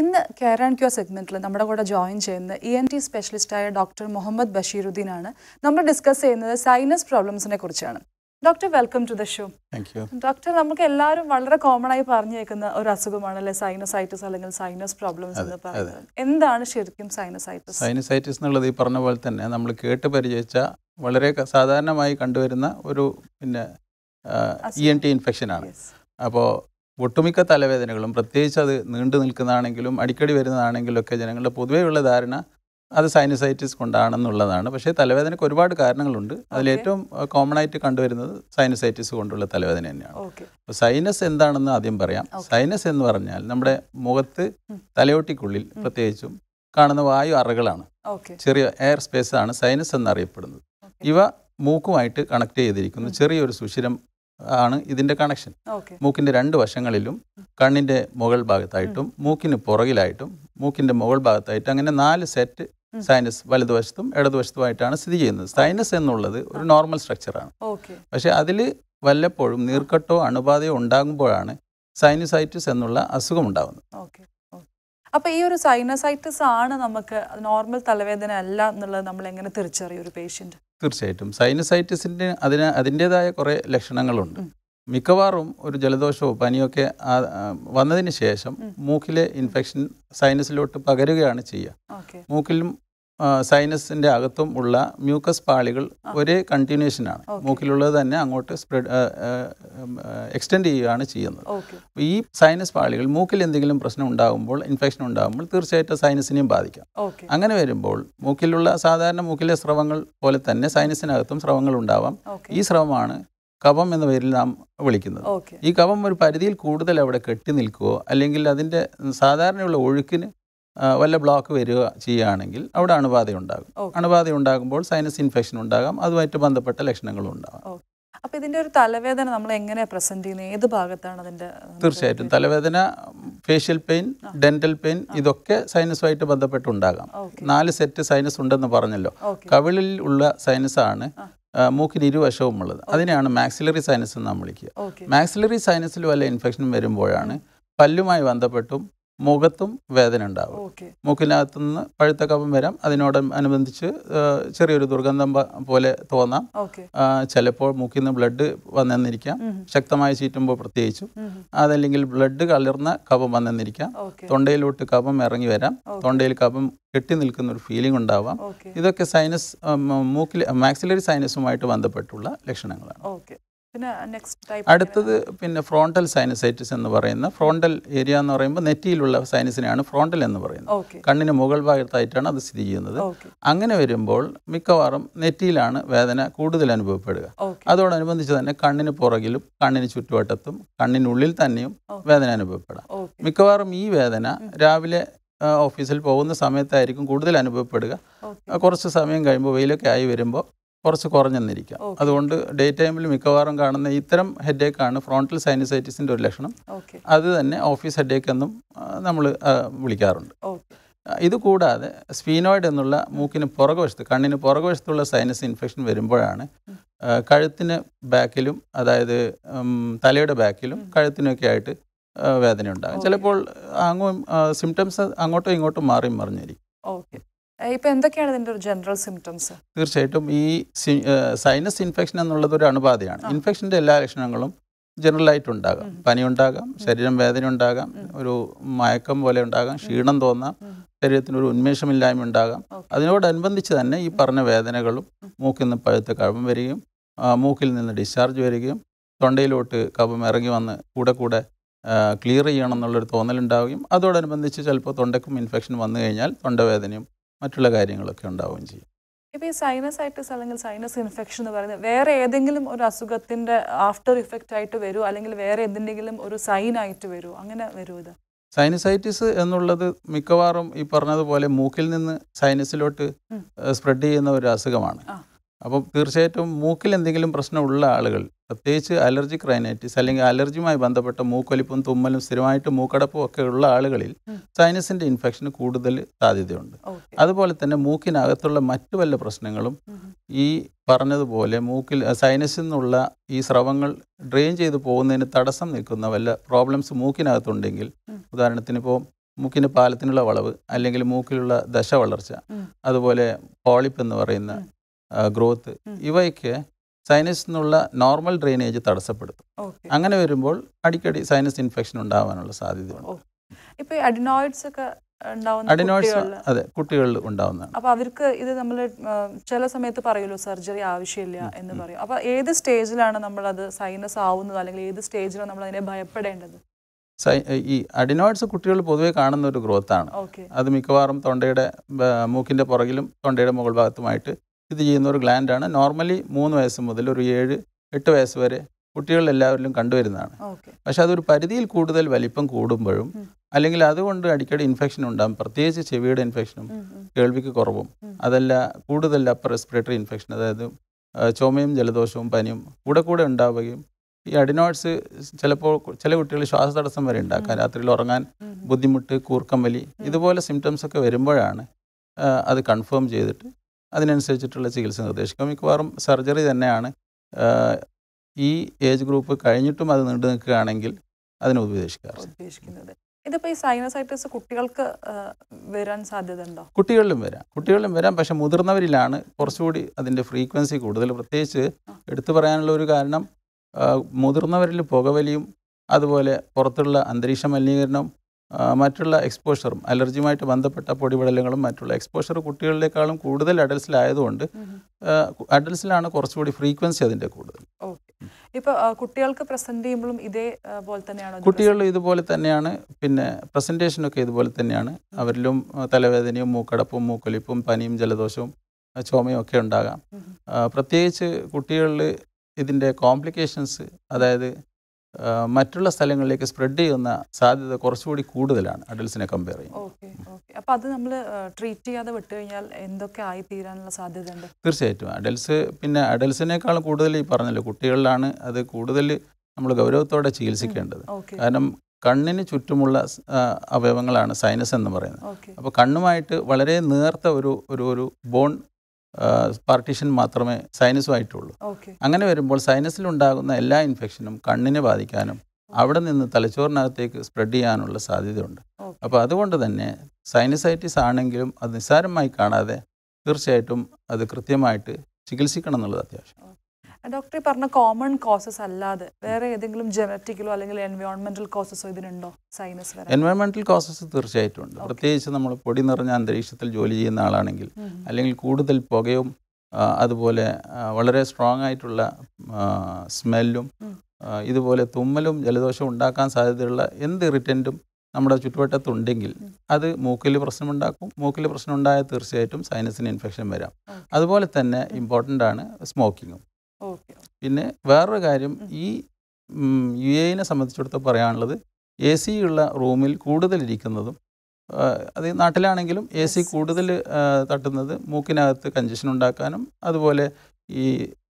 ഇന്ന് care and cure സെഗ്മെന്റിൽ നമ്മുടെ കൂടെ ജോയിൻ ചെയ്യുന്ന ഇ എൻ ടി സ്പെഷ്യലിസ്റ്റായ ഡോക്ടർ മുഹമ്മദ് ബഷീറുദ്ദീൻ ആണ് നമ്മൾ ഡിസ്കസ് ചെയ്യുന്നത് സൈനസ് പ്രോബ്ലംസിനെ കുറിച്ചാണ്. Doctor welcome to the show doctor നമുക്ക് എല്ലാവരും വളരെ കോമൺ ആയി പറഞ്ഞു കേൾക്കുന്ന ഒരു അസുഖമാണ് അല്ലെ? സൈനസൈറ്റിസ് അല്ലെങ്കിൽ സൈനസ് പ്രോബ്ലംസ് എന്ന് പറയുന്നത്. എന്താണ് ശരിക്കും സൈനസൈറ്റിസ് സൈനസൈറ്റിസ് എന്നുള്ളത് ഈ പറഞ്ഞ പോലെ തന്നെ നമ്മൾ കേട്ട് പരിചയിച്ച വളരെ സാധാരണമായി കണ്ടുവരുന്ന ഒരു പിന്നെ ഇ എൻ ടി ഇൻഫെക്ഷനാണ് അപ്പോൾ ഒട്ടുമിക്ക തലവേദനകളും പ്രത്യേകിച്ച് അത് നീണ്ടു നിൽക്കുന്നതാണെങ്കിലും അടിക്കടി വരുന്നതാണെങ്കിലും ഒക്കെ ജനങ്ങളുടെ പൊതുവെയുള്ള ധാരണ അത് സൈനസൈറ്റിസ് കൊണ്ടാണെന്നുള്ളതാണ്. പക്ഷേ തലവേദനയ്ക്ക് ഒരുപാട് കാരണങ്ങളുണ്ട്. അതിലേറ്റവും കോമൺ ആയിട്ട് കണ്ടുവരുന്നത് സൈനസൈറ്റിസ് കൊണ്ടുള്ള തലവേദന തന്നെയാണ്. സൈനസ് എന്താണെന്ന് ആദ്യം പറയാം. സൈനസ് എന്ന് പറഞ്ഞാൽ നമ്മുടെ മുഖത്ത് തലയോട്ടിക്കുള്ളിൽ പ്രത്യേകിച്ചും കാണുന്ന വായു അറകളാണ്. ചെറിയ എയർ സ്പേസ് ആണ് സൈനസ് എന്നറിയപ്പെടുന്നത്. ഇവ മൂക്കുമായിട്ട് കണക്ട് ചെയ്തിരിക്കുന്നു. ചെറിയൊരു സുഷിരം ആണ് ഇതിന്റെ കണക്ഷൻ മൂക്കിന്റെ മൂക്കിന്റെ രണ്ട് വശങ്ങളിലും കണ്ണിന്റെ മുകൾ ഭാഗത്തായിട്ടും മൂക്കിന് പുറകിലായിട്ടും മൂക്കിന്റെ മുകൾ ഭാഗത്തായിട്ടും അങ്ങനെ നാല് സെറ്റ് സൈനസ് വലതുവശത്തും ഇടതുവശത്തുമായിട്ടാണ് സ്ഥിതി ചെയ്യുന്നത്. സൈനസ് എന്നുള്ളത് ഒരു നോർമൽ സ്ട്രക്ചറാണ് ഓക്കെ. പക്ഷേ അതിൽ വല്ലപ്പോഴും നീർക്കട്ടോ അണുബാധയോ ഉണ്ടാകുമ്പോഴാണ് സൈനസൈറ്റിസ് എന്നുള്ള അസുഖം ഉണ്ടാകുന്നത് അപ്പൊ ഈ ഒരു സൈനസൈറ്റിസ് ആണ് നമുക്ക് നോർമൽ തലവേദന അല്ല എന്നുള്ളത് നമ്മൾ എങ്ങനെ തിരിച്ചറിയും ഒരു പേഷ്യന്റ് തീർച്ചയായിട്ടും. സൈനസൈറ്റിസിന്റെ അതിന് അതിന്റേതായ കുറേ ലക്ഷണങ്ങളുണ്ട്. മിക്കവാറും ഒരു ജലദോഷമോ പനിയൊക്കെ വന്നതിന് ശേഷം മൂക്കിലെ ഇൻഫെക്ഷൻ സൈനസിലോട്ട് പകരുകയാണ് ചെയ്യുക. മൂക്കിലും സൈനസിന്റെ അകത്തും ഉള്ള മ്യൂക്കസ് പാളികൾ. ഒരേ കണ്ടിന്യൂഷനാണ്. മൂക്കിലുള്ളത് തന്നെ അങ്ങോട്ട് സ്പ്രെഡ് എക്സ്റ്റെൻഡ് ചെയ്യുകയാണ് ചെയ്യുന്നത്. ഈ സൈനസ് പാളികൾ മൂക്കിൽ എന്തെങ്കിലും പ്രശ്നം ഉണ്ടാകുമ്പോൾ ഇൻഫെക്ഷൻ ഉണ്ടാകുമ്പോൾ തീർച്ചയായിട്ടും സൈനസിനെയും ബാധിക്കാം. അങ്ങനെ വരുമ്പോൾ മൂക്കിലുള്ള സാധാരണ മൂക്കിലെ സ്രവങ്ങൾ പോലെ തന്നെ സൈനസിനകത്തും സ്രവങ്ങൾ ഉണ്ടാവാം. ഈ സ്രവമാണ് കവം എന്ന പേരിൽ നാം വിളിക്കുന്നത്. ഈ കവം ഒരു പരിധിയിൽ കൂടുതൽ അവിടെ കെട്ടി നിൽക്കുകയോ അല്ലെങ്കിൽ അതിന്റെ സാധാരണയുള്ള ഒഴുക്കിന് വല്ല ബ്ലോക്ക് വരിക ചെയ്യുകയാണെങ്കിൽ അവിടെ അണുബാധ ഉണ്ടാകും അണുബാധ ഉണ്ടാകുമ്പോൾ സൈനസ് ഇൻഫെക്ഷൻ ഉണ്ടാകാം. അതുമായിട്ട് ബന്ധപ്പെട്ട ലക്ഷണങ്ങളും ഉണ്ടാകാം. അപ്പൊ ഇതിന്റെ ഒരു തലവേദന നമ്മൾ എങ്ങനെയാണ് പ്രസന്റ് ചെയ്യുന്നത് ഏത് ഭാഗത്താണ് അതിന്റെ തീർച്ചയായിട്ടും. തലവേദന ഫേഷ്യൽ പെയിൻ ഡെന്റൽ പെയിൻ ഇതൊക്കെ സൈനസുമായിട്ട് ബന്ധപ്പെട്ടുണ്ടാകാം. നാല് സെറ്റ് സൈനസ് ഉണ്ടെന്ന് പറഞ്ഞല്ലോ. കവിളിൽ ഉള്ള സൈനസ് ആണ് ആ. ആ, മൂക്കിന് ഇരുവശവും ഉള്ളത്. അതിനെയാണ് മാക്സിലറി സൈനസ് എന്ന് നാം വിളിക്കുക. മാക്സിലറി സൈനസിൽ വല്ല ഇൻഫെക്ഷൻ വരുമ്പോഴാണ് പല്ലുമായി ബന്ധപ്പെട്ടും മുഖത്തും വേദന ഉണ്ടാവും. മൂക്കിനകത്തു നിന്ന് പഴുത്ത കഫം വരാം. അതിനോട് അനുബന്ധിച്ച് ചെറിയൊരു ദുർഗന്ധം പോലെ തോന്നാം. ചിലപ്പോൾ മൂക്കിൽ നിന്ന് ബ്ലഡ് വന്നെന്നിരിക്കാം. ശക്തമായി ചീറ്റുമ്പോൾ പ്രത്യേകിച്ചും. അതല്ലെങ്കിൽ ബ്ലഡ് കലർന്ന കഫം വന്നെന്നിരിക്കാം. തൊണ്ടയിലോട്ട് കഫം ഇറങ്ങി വരാം. തൊണ്ടയിൽ കഫം കെട്ടി നിൽക്കുന്ന ഒരു ഫീലിംഗ് ഉണ്ടാവാം. ഇതൊക്കെ സൈനസ് മൂക്കിൽ മാക്സിലറി സൈനസുമായിട്ട് ബന്ധപ്പെട്ടുള്ള ലക്ഷണങ്ങളാണ്. അടുത്തത് പിന്നെ ഫ്രോണ്ടൽ സൈനസൈറ്റിസ് എന്ന് പറയുന്ന ഫ്രോണ്ടൽ ഏരിയ എന്ന് പറയുമ്പോൾ നെറ്റിയിലുള്ള സൈനസിനെയാണ് ഫ്രോണ്ടൽ എന്ന് പറയുന്നത്. കണ്ണിന് മുകൾ ഭാഗത്തായിട്ടാണ് അത് സ്ഥിതി ചെയ്യുന്നത്. അങ്ങനെ വരുമ്പോൾ മിക്കവാറും നെറ്റിയിലാണ് വേദന കൂടുതൽ അനുഭവപ്പെടുക. അതോടനുബന്ധിച്ച് തന്നെ കണ്ണിന് പുറകിലും കണ്ണിന് ചുറ്റുവട്ടത്തും കണ്ണിനുള്ളിൽ തന്നെയും വേദന അനുഭവപ്പെടാം. മിക്കവാറും ഈ വേദന രാവിലെ ഓഫീസിൽ പോകുന്ന സമയത്തായിരിക്കും കൂടുതൽ അനുഭവപ്പെടുക. കുറച്ച് സമയം കഴിയുമ്പോൾ വെയിലൊക്കെ ആയി വരുമ്പോൾ കുറച്ച് കുറഞ്ഞെന്നിരിക്കാം. അതുകൊണ്ട് ഡേ ടൈമിൽ മിക്കവാറും കാണുന്ന ഇത്തരം ഹെഡേക്കാണ് ഫ്രോണ്ടൽ സൈനസൈറ്റിസിന്റെ ഒരു ലക്ഷണം. അത് തന്നെ ഓഫീസ് ഹെഡേക്ക് എന്നും നമ്മൾ വിളിക്കാറുണ്ട്. ഇത് കൂടാതെ സ്പീനോയിഡ് എന്നുള്ള മൂക്കിന് പുറകുവശത്ത് കണ്ണിന് പുറകുവശത്തുള്ള സൈനസ് ഇൻഫെക്ഷൻ വരുമ്പോഴാണ് കഴുത്തിന് ബാക്കിലും അതായത് തലയുടെ ബാക്കിലും കഴുത്തിനൊക്കെ ആയിട്ട് വേദന ഉണ്ടാകും ചിലപ്പോൾ അങ്ങും സിംറ്റംസ് അങ്ങോട്ടും ഇങ്ങോട്ടും മാറിയും മറിഞ്ഞിരിക്കും. ഓക്കെ. ഇപ്പൊ എന്തൊക്കെയാണ് ഇതിന്റെ ഒരു ജനറൽ സിംറ്റംസ് തീർച്ചയായിട്ടും ഈ സൈനസ് ഇൻഫെക്ഷൻ എന്നുള്ളത് ഒരു അണുബാധയാണ്. ഇൻഫെക്ഷന്റെ ഇൻഫെക്ഷന്റെ എല്ലാ ലക്ഷണങ്ങളും ജനറൽ ആയിട്ട് ഉണ്ടാകാം. പനി ഉണ്ടാകാം ശരീരം വേദന ഉണ്ടാകാം ഒരു മയക്കം പോലെ ഉണ്ടാകാം ക്ഷീണം തോന്നാം ശരീരത്തിനൊരു ശരീരത്തിന് ഒരു ഉന്മേഷമില്ലായ്മ ഉണ്ടാകാം. അതിനോടനുബന്ധിച്ച് തന്നെ ഈ പറഞ്ഞ വേദനകളും മൂക്കിൽ നിന്ന് പഴുത്ത കഫം വരികയും മൂക്കിൽ നിന്ന് ഡിസ്ചാർജ് വരികയും തൊണ്ടയിലോട്ട് കഫം ഇറങ്ങി വന്ന് കൂടെ കൂടെ ക്ലിയർ ചെയ്യണം എന്നുള്ളൊരു തോന്നലുണ്ടാവുകയും അതോടനുബന്ധിച്ച് ചിലപ്പോൾ തൊണ്ടയ്ക്കും ഇൻഫെക്ഷൻ വന്നു കഴിഞ്ഞാൽ തൊണ്ടവേദനയും മറ്റുള്ള കാര്യങ്ങളൊക്കെ ഉണ്ടാവുകയും ചെയ്യും. ഇപ്പൊ ഈ സൈനസൈറ്റിസ് അല്ലെങ്കിൽ സൈനസ് ഇൻഫെക്ഷൻ എന്ന് പറയുന്നത് വേറെ ഏതെങ്കിലും ഒരു അസുഖത്തിന്റെ ആഫ്റ്റർ ഇഫക്റ്റ് ആയിട്ട് വരുമോ അല്ലെങ്കിൽ വേറെ എന്തിന്റെങ്കിലും ഒരു സൈൻ ആയിട്ട് വരുമോ അങ്ങനെ വരുമോ ഇത്? സൈനസൈറ്റിസ് എന്നുള്ളത് മിക്കവാറും ഈ പറഞ്ഞതുപോലെ മൂക്കിൽ നിന്ന് സൈനസിലോട്ട്. സ്പ്രെഡ് ചെയ്യുന്ന ഒരു അസുഖമാണ്. ആ. അപ്പം തീർച്ചയായിട്ടും മൂക്കിൽ എന്തെങ്കിലും പ്രശ്നമുള്ള ആളുകൾ പ്രത്യേകിച്ച് അലർജിക് റൈനൈറ്റിസ് അല്ലെങ്കിൽ അലർജിയുമായി ബന്ധപ്പെട്ട മൂക്കൊലിപ്പും തുമ്മലും സ്ഥിരമായിട്ട് മൂക്കടപ്പും ഒക്കെ ഉള്ള ആളുകളിൽ. സൈനസിന്റെ ഇൻഫെക്ഷന് കൂടുതൽ സാധ്യതയുണ്ട്. അതുപോലെ തന്നെ മൂക്കിനകത്തുള്ള മറ്റു വല്ല പ്രശ്നങ്ങളും ഈ പറഞ്ഞതുപോലെ മൂക്കിൽ സൈനസിൽ നിന്നുള്ള ഈ സ്രവങ്ങൾ ഡ്രെയിൻ ചെയ്ത് പോകുന്നതിന് തടസ്സം നിൽക്കുന്ന വല്ല പ്രോബ്ലംസ് മൂക്കിനകത്തുണ്ടെങ്കിൽ ഉദാഹരണത്തിന് ഇപ്പോൾ മൂക്കിന്റെ പാലത്തിനുള്ള വളവ് അല്ലെങ്കിൽ മൂക്കിലുള്ള ദശ വളർച്ച അതുപോലെ പോളിപ്പ് എന്ന് പറയുന്ന ഗ്രോത്ത്. ഇവയ്ക്ക് സൈനസിൽ നിന്നുള്ള നോർമൽ ഡ്രെയിനേജ് തടസ്സപ്പെടുത്തും. അങ്ങനെ വരുമ്പോൾ അടിക്കടി സൈനസ് ഇൻഫെക്ഷൻ ഉണ്ടാവാനുള്ള സാധ്യതയുണ്ട്. അഡിനോയിഡ്സ് ഒക്കെ അഡിനോയിഡ്സ് അതെ കുട്ടികളിൽ ഉണ്ടാവുന്നതാണ്. അപ്പൊ അവർക്ക് ഇത് നമ്മൾ ചില സമയത്ത് പറയുമല്ലോ സർജറി ആവശ്യമില്ല എന്ന് പറയും. അപ്പൊ ഏത് സ്റ്റേജിലാണ് നമ്മൾ അത് സൈനസ് ആവുന്നത്? അല്ലെങ്കിൽ ഏത് സ്റ്റേജിലാണ് നമ്മൾ അതിനെ ഭയപ്പെടേണ്ടത്? ഈ അഡിനോയിഡ്സ് കുട്ടികൾ പൊതുവേ കാണുന്ന ഒരു ഗ്രോത്താണ് അത് മിക്കവാറും തൊണ്ടയുടെ മൂക്കിന്റെ മൂക്കിന്റെ പുറകിലും തൊണ്ടയുടെ മുകൾ ഭാഗത്തുമായിട്ട് ഇത് ചെയ്യുന്ന ഒരു ഗ്ലാൻഡാണ് നോർമലി മൂന്ന് വയസ്സ് മുതൽ ഒരു ഏഴ് എട്ട് വയസ്സ് വരെ കുട്ടികളിൽ എല്ലാവരിലും കണ്ടുവരുന്നതാണ്. പക്ഷെ അതൊരു പരിധിയിൽ കൂടുതൽ വലിപ്പം കൂടുമ്പോഴും അല്ലെങ്കിൽ അതുകൊണ്ട് അടിക്കടി ഇൻഫെക്ഷൻ ഉണ്ടാകും പ്രത്യേകിച്ച് ചെവിയുടെ ഇൻഫെക്ഷനും കേൾവിക്ക് കുറവും. അതല്ല കൂടുതൽ അപ്പർ റെസ്പിറേറ്ററി ഇൻഫെക്ഷൻ അതായത് ചുമയും ജലദോഷവും പനിയും കൂടെ കൂടെ ഉണ്ടാവുകയും ഈ അഡിനോയിഡ്സ് ചിലപ്പോൾ ചില കുട്ടികൾ ശ്വാസതടസ്സം വരെ ഉണ്ടാക്കാം രാത്രിയിൽ ഉറങ്ങാൻ ബുദ്ധിമുട്ട് കൂർക്കം വലി ഇതുപോലെ സിംറ്റംസ് ഒക്കെ വരുമ്പോഴാണ് അത് കൺഫേം ചെയ്തിട്ട് അതിനനുസരിച്ചിട്ടുള്ള ചികിത്സ നിർദ്ദേശിക്കും. മിക്കവാറും സർജറി തന്നെയാണ് ഈ ഏജ് ഗ്രൂപ്പ് കഴിഞ്ഞിട്ടും അത് നീണ്ടു നിൽക്കുകയാണെങ്കിൽ അതിന് ഉപദേശിക്കാറ്. ഇതിപ്പോ ഈ സൈനസൈറ്റിസ് കുട്ടികൾക്ക് വരാൻ സാധ്യത ഉണ്ടോ? കുട്ടികളിലും വരാം. കുട്ടികളിലും വരാം. പക്ഷെ മുതിർന്നവരിലാണ് കുറച്ചുകൂടി അതിന്റെ ഫ്രീക്വൻസി കൂടുതൽ. പ്രത്യേകിച്ച് എടുത്തു പറയാനുള്ള ഒരു കാരണം മുതിർന്നവരിൽ പുകവലിയും അതുപോലെ പുറത്തുള്ള അന്തരീക്ഷ മലിനീകരണവും ആ, മറ്റുള്ള എക്സ്പോഷറും അലർജിയുമായിട്ട് ബന്ധപ്പെട്ട പൊടിപടലങ്ങളും മറ്റുള്ള എക്സ്പോഷർ കുട്ടികളിലേക്കാളും കൂടുതൽ അഡൽസിലായതുകൊണ്ട് അഡൽസിലാണ് കുറച്ചുകൂടി ഫ്രീക്വൻസി അതിന്റെ കൂടുതൽ. കുട്ടികൾക്ക് പ്രസന്റ് ചെയ്യുമ്പോഴും ഇതേ തന്നെയാണ് ഇത് ഇതുപോലെ തന്നെയാണ് പിന്നെ പ്രസന്റേഷനൊക്കെ ഇതുപോലെ തന്നെയാണ്. അവരിലും തലവേദനയും മൂക്കടപ്പും മൂക്കൊലിപ്പും പനിയും ജലദോഷവും ചുമയും ഒക്കെ ഉണ്ടാകാം. പ്രത്യേകിച്ച് കുട്ടികളിൽ ഇതിന്റെ കോംപ്ലിക്കേഷൻസ് അതായത് മറ്റുള്ള സ്ഥലങ്ങളിലേക്ക് സ്പ്രെഡ് ചെയ്യുന്ന സാധ്യത കുറച്ചുകൂടി കൂടുതലാണ് അഡൽസിനെ കമ്പയർ ചെയ്യും ഓക്കെ ഓക്കെ. അത് നമ്മൾ ട്രീറ്റ് ചെയ്യാതെ വിട്ടു കഴിഞ്ഞാൽ എന്തൊക്കെ ആയി തീരാനുള്ള സാധ്യത ഉണ്ട് തീർച്ചയായിട്ടും. അഡൽസ് പിന്നെ അഡൽസിനേക്കാൾ കൂടുതൽ ഈ പറഞ്ഞല്ലോ കുട്ടികളിലാണ് അത് കൂടുതൽ നമ്മൾ ഗൗരവത്തോടെ ചികിത്സിക്കേണ്ടത്. കാരണം കണ്ണിന് ചുറ്റുമുള്ള അവയവങ്ങളാണ് സൈനസ് എന്ന് പറയുന്നത്. അപ്പോൾ കണ്ണുമായിട്ട് വളരെ നേർത്ത ഒരു ഒരു ഒരു ബോൺ പാർട്ടീഷൻ മാത്രമേ സൈനസുമായിട്ടുള്ളൂ ആയിട്ടുള്ളൂ. അങ്ങനെ വരുമ്പോൾ സൈനസിലുണ്ടാകുന്ന എല്ലാ ഇൻഫെക്ഷനും കണ്ണിനെ ബാധിക്കാനും അവിടെ നിന്ന് തലച്ചോറിനകത്തേക്ക് സ്പ്രെഡ് ചെയ്യാനുള്ള സാധ്യതയുണ്ട്. അപ്പോൾ അതുകൊണ്ട് തന്നെ സൈനസൈറ്റിസ് ആണെങ്കിലും അത് നിസ്സാരമായി കാണാതെ തീർച്ചയായിട്ടും അത് കൃത്യമായിട്ട് ചികിത്സിക്കണം എന്നുള്ളത് അത്യാവശ്യം. ഡോക്ടർ ഈ പറഞ്ഞ കോമൺ കോസസ് അല്ലാതെ വേറെ ഏതെങ്കിലും ജനറ്റിക്കലോ അല്ലെങ്കിൽ എൻവയോൺമെന്റൽ കോസസോ ഇതിനുണ്ടോ? സൈനസ് എൻവയോൺമെന്റൽ കോസസ് തീർച്ചയായിട്ടും ഉണ്ട്. പ്രത്യേകിച്ച് നമ്മൾ പൊടി നിറഞ്ഞ അന്തരീക്ഷത്തിൽ ജോലി ചെയ്യുന്ന ആളാണെങ്കിൽ അല്ലെങ്കിൽ കൂടുതൽ പുകയും അതുപോലെ വളരെ സ്ട്രോങ് ആയിട്ടുള്ള സ്മെല്ലും ഇതുപോലെ തുമ്മലും ജലദോഷം ഉണ്ടാക്കാൻ സാധ്യതയുള്ള എന്ത് ഇറിറ്റന്റും നമ്മുടെ ചുറ്റുവട്ടത്തുണ്ടെങ്കിൽ അത് മൂക്കിൽ പ്രശ്നമുണ്ടാക്കും. മൂക്കിൽ പ്രശ്നം ഉണ്ടായാൽ തീർച്ചയായിട്ടും സൈനസിന് ഇൻഫെക്ഷൻ വരാം. അതുപോലെ തന്നെ ഇമ്പോർട്ടന്റ് ആണ് സ്മോക്കിങ്ങും പിന്നെ വേറൊരു കാര്യം ഈ യു എനെ സംബന്ധിച്ചിടത്തോളം പറയാനുള്ളത് എ സി ഉള്ള റൂമിൽ കൂടുതൽ ഇരിക്കുന്നതും അത് നാട്ടിലാണെങ്കിലും എ സി. കൂടുതൽ തട്ടുന്നത് മൂക്കിനകത്ത് കഞ്ചഷൻ ഉണ്ടാക്കാനും അതുപോലെ ഈ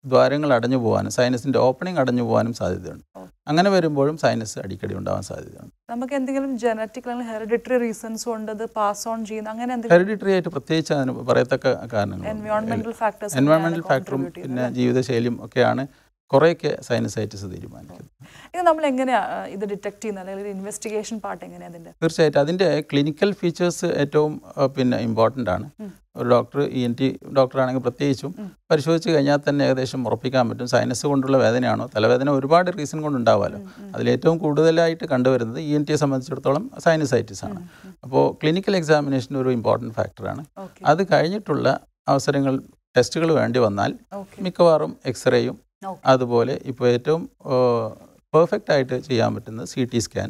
ദ്വാരങ്ങൾ അടഞ്ഞു പോകാനും സൈനസിന്റെ ഓപ്പണിംഗ് അടഞ്ഞു പോകാനും സാധ്യതയുണ്ട്. അങ്ങനെ വരുമ്പോഴും സൈനസ് അടിക്കടി ഉണ്ടാവാൻ സാധ്യതയുണ്ട്. നമുക്ക് എന്തെങ്കിലും ജനറ്റിക് അല്ലെങ്കിൽ ഹെറിഡിറ്ററി റീസൺസ് കൊണ്ട് അത് പാസ് ഓൺ ചെയ്യുന്ന അങ്ങനെ ഹെറിഡിറ്ററി ആയിട്ട് പ്രത്യേകിച്ച് അതിന് പറയത്തക്ക കാരണങ്ങൾ എൻവയോൺമെന്റൽ ഫാക്ടറും പിന്നെ ജീവിതശൈലിയും ഒക്കെയാണ് കുറേയൊക്കെ സൈനസൈറ്റിസ് തീരുമാനിക്കുന്നു. ഇത് നമ്മൾ ഇത് ഡിറ്റക്ട് ചെയ്യുന്നത്? അല്ലെങ്കിൽ ഇൻവെസ്റ്റിഗേഷൻ പാർട്ട് തീർച്ചയായിട്ടും അതിന്റെ ക്ലിനിക്കൽ ഫീച്ചേഴ്സ് ഏറ്റവും പിന്നെ ഇമ്പോർട്ടന്റ് ആണ്. ഒരു ഡോക്ടർ ഇ എൻ ടി ഡോക്ടറാണെങ്കിൽ പ്രത്യേകിച്ചും പരിശോധിച്ച് കഴിഞ്ഞാൽ തന്നെ ഏകദേശം ഉറപ്പിക്കാൻ പറ്റും. സൈനസ് കൊണ്ടുള്ള വേദനയാണോ? തലവേദന ഒരുപാട് റീസൺ കൊണ്ടുണ്ടാവാമല്ലോ. അതിലേറ്റവും കൂടുതലായിട്ട് കണ്ടുവരുന്നത് ഇ എൻ ടിയെ സംബന്ധിച്ചിടത്തോളം സൈനസൈറ്റിസ് ആണ്. അപ്പോൾ ക്ലിനിക്കൽ എക്സാമിനേഷൻ ഒരു ഇമ്പോർട്ടന്റ് ഫാക്ടറാണ് അത് കഴിഞ്ഞിട്ടുള്ള അവസരങ്ങൾ ടെസ്റ്റുകൾ വേണ്ടി വന്നാൽ മിക്കവാറും എക്സ്റേയും അതുപോലെ ഇപ്പോൾ ഏറ്റവും പെർഫെക്റ്റ് ആയിട്ട് ചെയ്യാൻ പറ്റുന്നത് സി ടി സ്കാൻ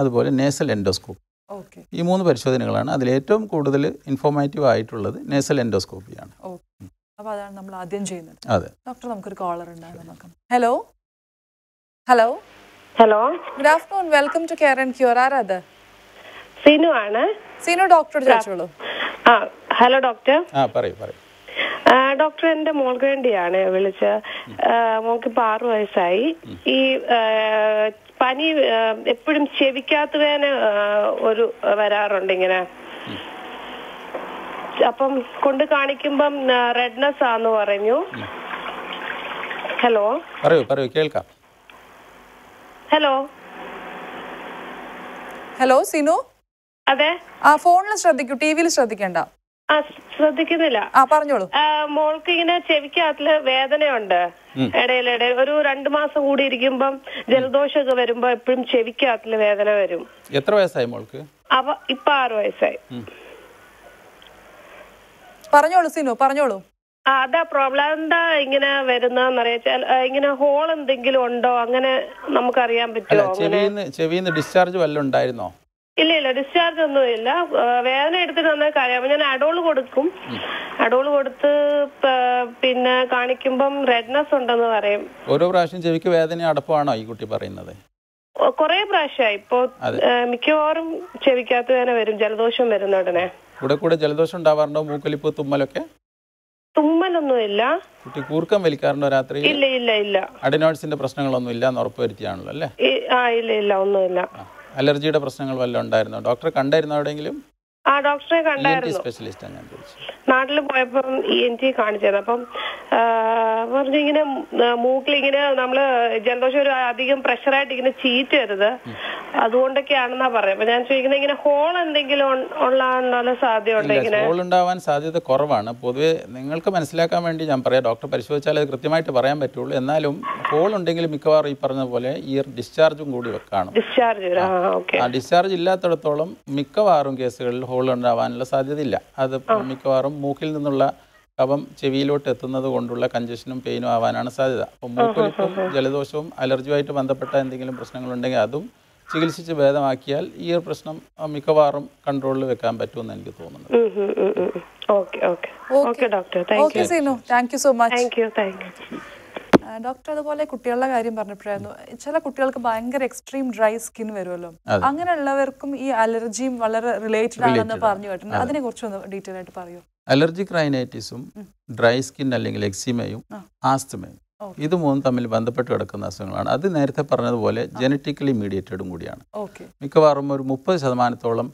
അതുപോലെ നേസൽ എൻഡോസ്കോപ്പ് ഓക്കെ ഈ മൂന്ന് പരിശോധനകളാണ് അതിൽ ഏറ്റവും കൂടുതൽ ഇൻഫോർമേറ്റീവ് ആയിട്ടുള്ളത് നേസൽ എൻഡോസ്കോപ്പിയാണ് അപ്പോൾ അതാണ് നമ്മൾ ആദ്യം ചെയ്യുന്നത്. അതെ. ഡോക്ടർ നമുക്കൊരു കോളർ ഉണ്ടായിരുന്നു. Hello hello hello good afternoon welcome to care and cure ആരാ അത് സിനു ആണ്. സീനു ഡോക്ടർ ചോദിച്ചോളൂ ആ ഹലോ ഡോക്ടർ ആ പറയൂ പറയൂ. ഡോക്ടർ എന്റെ മോൾക്ക് വേണ്ടിയാണ് വിളിച്ച മോൾക്ക് ഇപ്പൊ ആറു വയസ്സായി. ഈ പനി എപ്പോഴും ചെവിക്കാത്ത വേന ഒരു വരാറുണ്ട് ഇങ്ങനെ. അപ്പം കൊണ്ട് കാണിക്കുമ്പം റെഡ്നെസ് ആന്ന് പറഞ്ഞു. ഹലോ? പറയൂ പറയൂ കേൾക്കാം. ഹലോ? ഹലോ സിനു? അതെ? ആ ഫോണിൽ ശ്രദ്ധിക്കൂ ടി വിയിൽ ശ്രദ്ധിക്കണ്ട. ആ ശ്രദ്ധിക്കുന്നില്ല. ആ പറഞ്ഞോളൂ. മോൾക്ക് ഇങ്ങനെ ചെവിക്കകത്തിൽ വേദനയുണ്ട്. ഇടയിലിടെ ഒരു രണ്ടു മാസം കൂടി ഇരിക്കുമ്പം ജലദോഷമൊക്കെ വരുമ്പോ എപ്പോഴും ചെവിക്കകത്തിൽ വേദന വരും. എത്ര വയസ്സായി മോൾക്ക്? അവ ഇപ്പൊ ആറു വയസ്സായി. പറഞ്ഞോളൂ സിനു പറഞ്ഞോളൂ. അതാ പ്രോബ്ലം എന്താ ഇങ്ങനെ വരുന്നറിയാൽ ഇങ്ങനെ ഹോൾ എന്തെങ്കിലും ഉണ്ടോ? അങ്ങനെ നമുക്ക് അറിയാൻ പറ്റുമോ ചെവിന്ന് ഡിസ്ചാർജ് വല്ലതും ഉണ്ടായിരുന്നോ? ഇല്ല ഇല്ല ഡിസ്ചാർജ് ഒന്നും ഇല്ല. വേദന എടുത്തിട്ട് നന്നായി അറിയാം ഞാൻ അഡോൾ കൊടുക്കും. അഡോൾ കൊടുത്ത് പിന്നെ കാണിക്കുമ്പം റെഡ്നെസ് ഉണ്ടെന്ന് പറയും. ഓരോ പ്രാവശ്യം ചെവിക്ക് വേദന അടപ്പാണോ ഈ കുട്ടി പറയുന്നത്? കൊറേ പ്രാവശ്യമായി. ഇപ്പൊ മിക്കവാറും ചെവിക്കകത്ത് വേദന വരും. ജലദോഷം വരുന്ന ഉടനെ. കൂടെ കൂടെ ജലദോഷം ഉണ്ടാവാറുണ്ടോ? മൂക്കലിപ്പ് തുമ്മലൊക്കെ? തുമ്മലൊന്നും ഇല്ല. കുട്ടി കൂർക്കം വലിക്കാറുണ്ടോ രാത്രി? ഇല്ല ഇല്ല ഇല്ല. അഡിനോയിഡ്സിന്റെ പ്രശ്നങ്ങളൊന്നും ഇല്ല എന്ന് ഉറപ്പ് വരുത്തിയാണല്ലോ അല്ലേ ആ ഇല്ല ഇല്ല ഒന്നുമില്ല. അലർജിയുടെ പ്രശ്നങ്ങൾ വല്ലതും ഉണ്ടായിരുന്നോ? ഡോക്ടറെ കണ്ടായിരുന്നോ എവിടെയെങ്കിലും? ആ ഡോക്ടറെ കണ്ടായിരുന്നു. നാട്ടിൽ പോയപ്പം ഇ എൻ ടി കാണിച്ചത്. അപ്പം പറഞ്ഞു ഇങ്ങനെ മൂക്കിൽ ഇങ്ങനെ നമ്മൾ ജലദോഷം ഒരു അധികം പ്രഷറായിട്ട് ഇങ്ങനെ ചീറ്റരുത്. അതുകൊണ്ടൊക്കെയാണെന്നാ പറയാം അപ്പൊ ഞാൻ ചോദിക്കുന്നത് ഇങ്ങനെ ഹോൾ എന്തെങ്കിലും ഉള്ള സാധ്യതയുണ്ട് ഇങ്ങനെ? ഹോൾ ഉണ്ടാവാൻ സാധ്യത കുറവാണ്. പൊതുവെ നിങ്ങൾക്ക് മനസ്സിലാക്കാൻ വേണ്ടി ഞാൻ പറയാം. ഡോക്ടർ പരിശോധിച്ചാൽ അത് കൃത്യമായിട്ട് പറയാൻ പറ്റുള്ളൂ. എന്നാലും ഹോൾ ഉണ്ടെങ്കിൽ മിക്കവാറും ഈ പറഞ്ഞ പോലെ ഈ ഡിസ്ചാർജും കൂടി കാണും ഡിസ്ചാർജ് ഡിസ്ചാർജ് ഇല്ലാത്തടത്തോളം മിക്കവാറും കേസുകളിൽ ഹോൾ ഉണ്ടാവാനുള്ള സാധ്യതയില്ല. അത് മിക്കവാറും മൂക്കിൽ നിന്നുള്ള കഫം ചെവിയിലോട്ട് എത്തുന്നത് കൊണ്ടുള്ള കഞ്ചഷനും പെയിനും ആവാനാണ് സാധ്യത. അപ്പം മൂക്കൊലിപ്പും ജലദോഷവും അലർജിയുമായിട്ട് ബന്ധപ്പെട്ട എന്തെങ്കിലും പ്രശ്നങ്ങളുണ്ടെങ്കിൽ അതും ചികിത്സിച്ച് ഭേദമാക്കിയാൽ ഈ ഒരു പ്രശ്നം മിക്കവാറും കൺട്രോളിൽ വെക്കാൻ പറ്റുമെന്ന് എനിക്ക് തോന്നുന്നു. Okay okay. Okay. Doctor. Thank you so much. Thank you thank you. Doctor അതുപോലെ കുട്ടികളുടെ കാര്യം പറഞ്ഞപ്പോഴായിരുന്നു ചില കുട്ടികൾക്ക് ഭയങ്കര എക്സ്ട്രീം ഡ്രൈ സ്കിൻ വരുമല്ലോ. അങ്ങനെയുള്ളവർക്കും ഈ അലർജിയും വളരെ റിലേറ്റഡ് ആണെന്ന് പറഞ്ഞു കേട്ടിട്ടുണ്ട്. അതിനെ കുറിച്ച് ഒന്ന് ഡീറ്റെയിൽ ആയിട്ട് പറയൂ. അലർജി ക്രൈനൈറ്റിസും ഡ്രൈ സ്കിൻ അല്ലെങ്കിൽ എക്സിമയും ആസ്തമയും ഇത് മൂന്നും തമ്മിൽ ബന്ധപ്പെട്ട് കിടക്കുന്ന അസുഖങ്ങളാണ്. അത് നേരത്തെ പറഞ്ഞതുപോലെ ജനറ്റിക്കലി മീഡിയേറ്റഡും കൂടിയാണ്. മിക്കവാറും ഒരു മുപ്പത് ശതമാനത്തോളം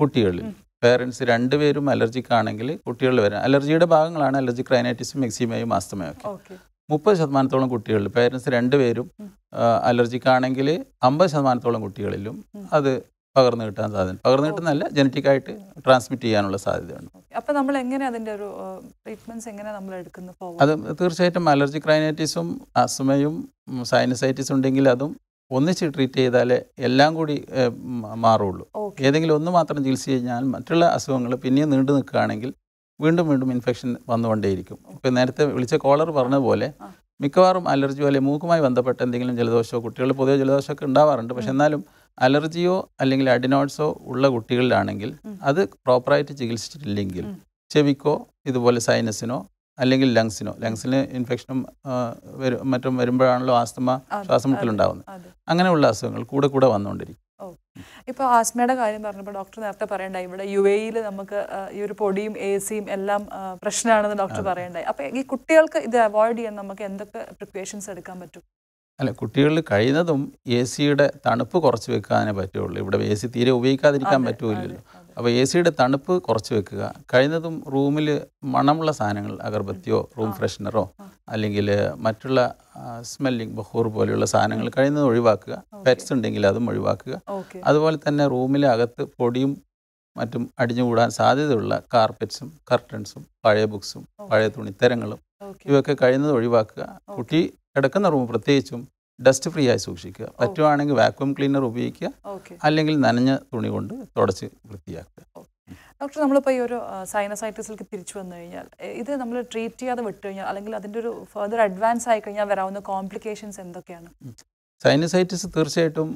കുട്ടികളിൽ പേരൻസ് രണ്ടുപേരും അലർജിക്ക് ആണെങ്കിൽ കുട്ടികളിൽ വരാം അലർജിയുടെ ഭാഗങ്ങളാണ് അലർജി ക്രൈനൈറ്റിസും എക്സിമയും ആസ്തമയും ഒക്കെ. മുപ്പത് ശതമാനത്തോളം കുട്ടികളിൽ പേരൻസ് രണ്ടുപേരും അലർജിക്കാണെങ്കിൽ അമ്പത് ശതമാനത്തോളം കുട്ടികളിലും അത് പകർന്നു കിട്ടാൻ സാധ്യത പകർന്നു കിട്ടുന്നതല്ല ജനറ്റിക്കായിട്ട് ട്രാൻസ്മിറ്റ് ചെയ്യാനുള്ള സാധ്യതയുണ്ട്. അപ്പൊ നമ്മൾ എങ്ങനെ അതിന്റെ ഒരു ട്രീറ്റ്മെന്റ്സ് എങ്ങനെ നമ്മൾ എടുക്കുന്നു അത് തീർച്ചയായിട്ടും അലർജി ക്രൈനൈറ്റിസും അസ്മയും സൈനസൈറ്റിസ് ഉണ്ടെങ്കിൽ അതും ഒന്നിച്ച് ട്രീറ്റ് ചെയ്താലേ എല്ലാം കൂടി മാറുള്ളൂ. ഏതെങ്കിലും ഒന്ന് മാത്രം ചികിത്സ കഴിഞ്ഞാൽ മറ്റുള്ള അസുഖങ്ങൾ പിന്നെയും നീണ്ടു നിൽക്കുകയാണെങ്കിൽ വീണ്ടും വീണ്ടും ഇൻഫെക്ഷൻ വന്നുകൊണ്ടേയിരിക്കും. ഇപ്പോൾ നേരത്തെ വിളിച്ച കോളർ പറഞ്ഞ പോലെ മിക്കവാറും അലർജിയോ അല്ലെങ്കിൽ മൂക്കുമായി ബന്ധപ്പെട്ട എന്തെങ്കിലും ജലദോഷമോ കുട്ടികൾ പൊതുവെ ജലദോഷമൊക്കെ ഉണ്ടാവാറുണ്ട്. പക്ഷെ എന്നാലും അലർജിയോ അല്ലെങ്കിൽ അഡിനോട്സോ ഉള്ള കുട്ടികളിലാണെങ്കിൽ അത് പ്രോപ്പറായിട്ട് ചികിത്സിച്ചിട്ടില്ലെങ്കിൽ ചെവിക്കോ ഇതുപോലെ സൈനസിനോ അല്ലെങ്കിൽ ലങ്സിനോ ലങ്സിന് ഇൻഫെക്ഷനും വരും മറ്റും വരുമ്പോഴാണല്ലോ ആസ്തമ ശ്വാസമുട്ടലുണ്ടാവുന്നത് അങ്ങനെയുള്ള അസുഖങ്ങൾ കൂടെ കൂടെ വന്നുകൊണ്ടിരിക്കും. ഇപ്പോൾ ആസ്മയുടെ കാര്യം പറഞ്ഞപ്പോൾ ഡോക്ടർ നേരത്തെ പറയണ്ടായി ഇവിടെ യു എയിൽ നമുക്ക് ഈ ഒരു പൊടിയും എ സിയും എല്ലാം പ്രശ്നമാണെന്ന് ഡോക്ടർ പറയണ്ടായി. അപ്പോൾ ഈ കുട്ടികൾക്ക് ഇത് അവോയ്ഡ് ചെയ്യാൻ നമുക്ക് എന്തൊക്കെ പ്രിപ്പറേഷൻസ് എടുക്കാൻ പറ്റും? അല്ല കുട്ടികളിൽ കഴിയുന്നതും എ സിയുടെ തണുപ്പ് കുറച്ച് വെക്കാനേ പറ്റുള്ളൂ. ഇവിടെ എ സി തീരെ ഉപയോഗിക്കാതിരിക്കാൻ പറ്റൂലല്ലോ അപ്പോൾ എ സിയുടെ തണുപ്പ് കുറച്ച് വെക്കുക. കഴിഞ്ഞതും റൂമിൽ മണമുള്ള സാധനങ്ങൾ അഗർബത്തിയോ റൂം ഫ്രഷ്നറോ അല്ലെങ്കിൽ മറ്റുള്ള സ്മെല്ലിംഗ് ബഹൂർ പോലെയുള്ള സാധനങ്ങൾ കഴിയുന്നത് ഒഴിവാക്കുക. പെറ്റ്സ് ഉണ്ടെങ്കിൽ അതും ഒഴിവാക്കുക. അതുപോലെ തന്നെ റൂമിലെ അകത്ത് പൊടിയും മറ്റും അടിഞ്ഞുകൂടാൻ സാധ്യതയുള്ള കാർപ്പറ്റ്സും കർട്ടൻസും പഴയ ബുക്സും പഴയ തുണിത്തരങ്ങളും ഇവയൊക്കെ കഴിയുന്നത് ഒഴിവാക്കുക. കുട്ടി കിടക്കുന്ന റൂം പ്രത്യേകിച്ചും ഡസ്റ്റ് ഫ്രീ ആയി സൂക്ഷിക്കുക. പറ്റുവാണെങ്കിൽ വാക്വം ക്ലീനർ ഉപയോഗിക്കുക. അല്ലെങ്കിൽ നനഞ്ഞ തുണി കൊണ്ട് തുടച്ച് വൃത്തിയാക്കുക. ഡോക്ടർ നമ്മളിപ്പോൾ ഈ ഒരു സൈനസൈറ്റിസിലേക്ക് തിരിച്ചു വന്നു കഴിഞ്ഞാൽ ഇത് നമ്മൾ ട്രീറ്റ് ചെയ്യാതെ വിട്ടു കഴിഞ്ഞാൽ അല്ലെങ്കിൽ അതിന്റെ ഒരു ഫർദർ അഡ്വാൻസ് ആയി കഴിഞ്ഞാൽ വരാവുന്ന കോംപ്ലിക്കേഷൻസ് എന്തൊക്കെയാണ്? സൈനസൈറ്റിസ് തീർച്ചയായിട്ടും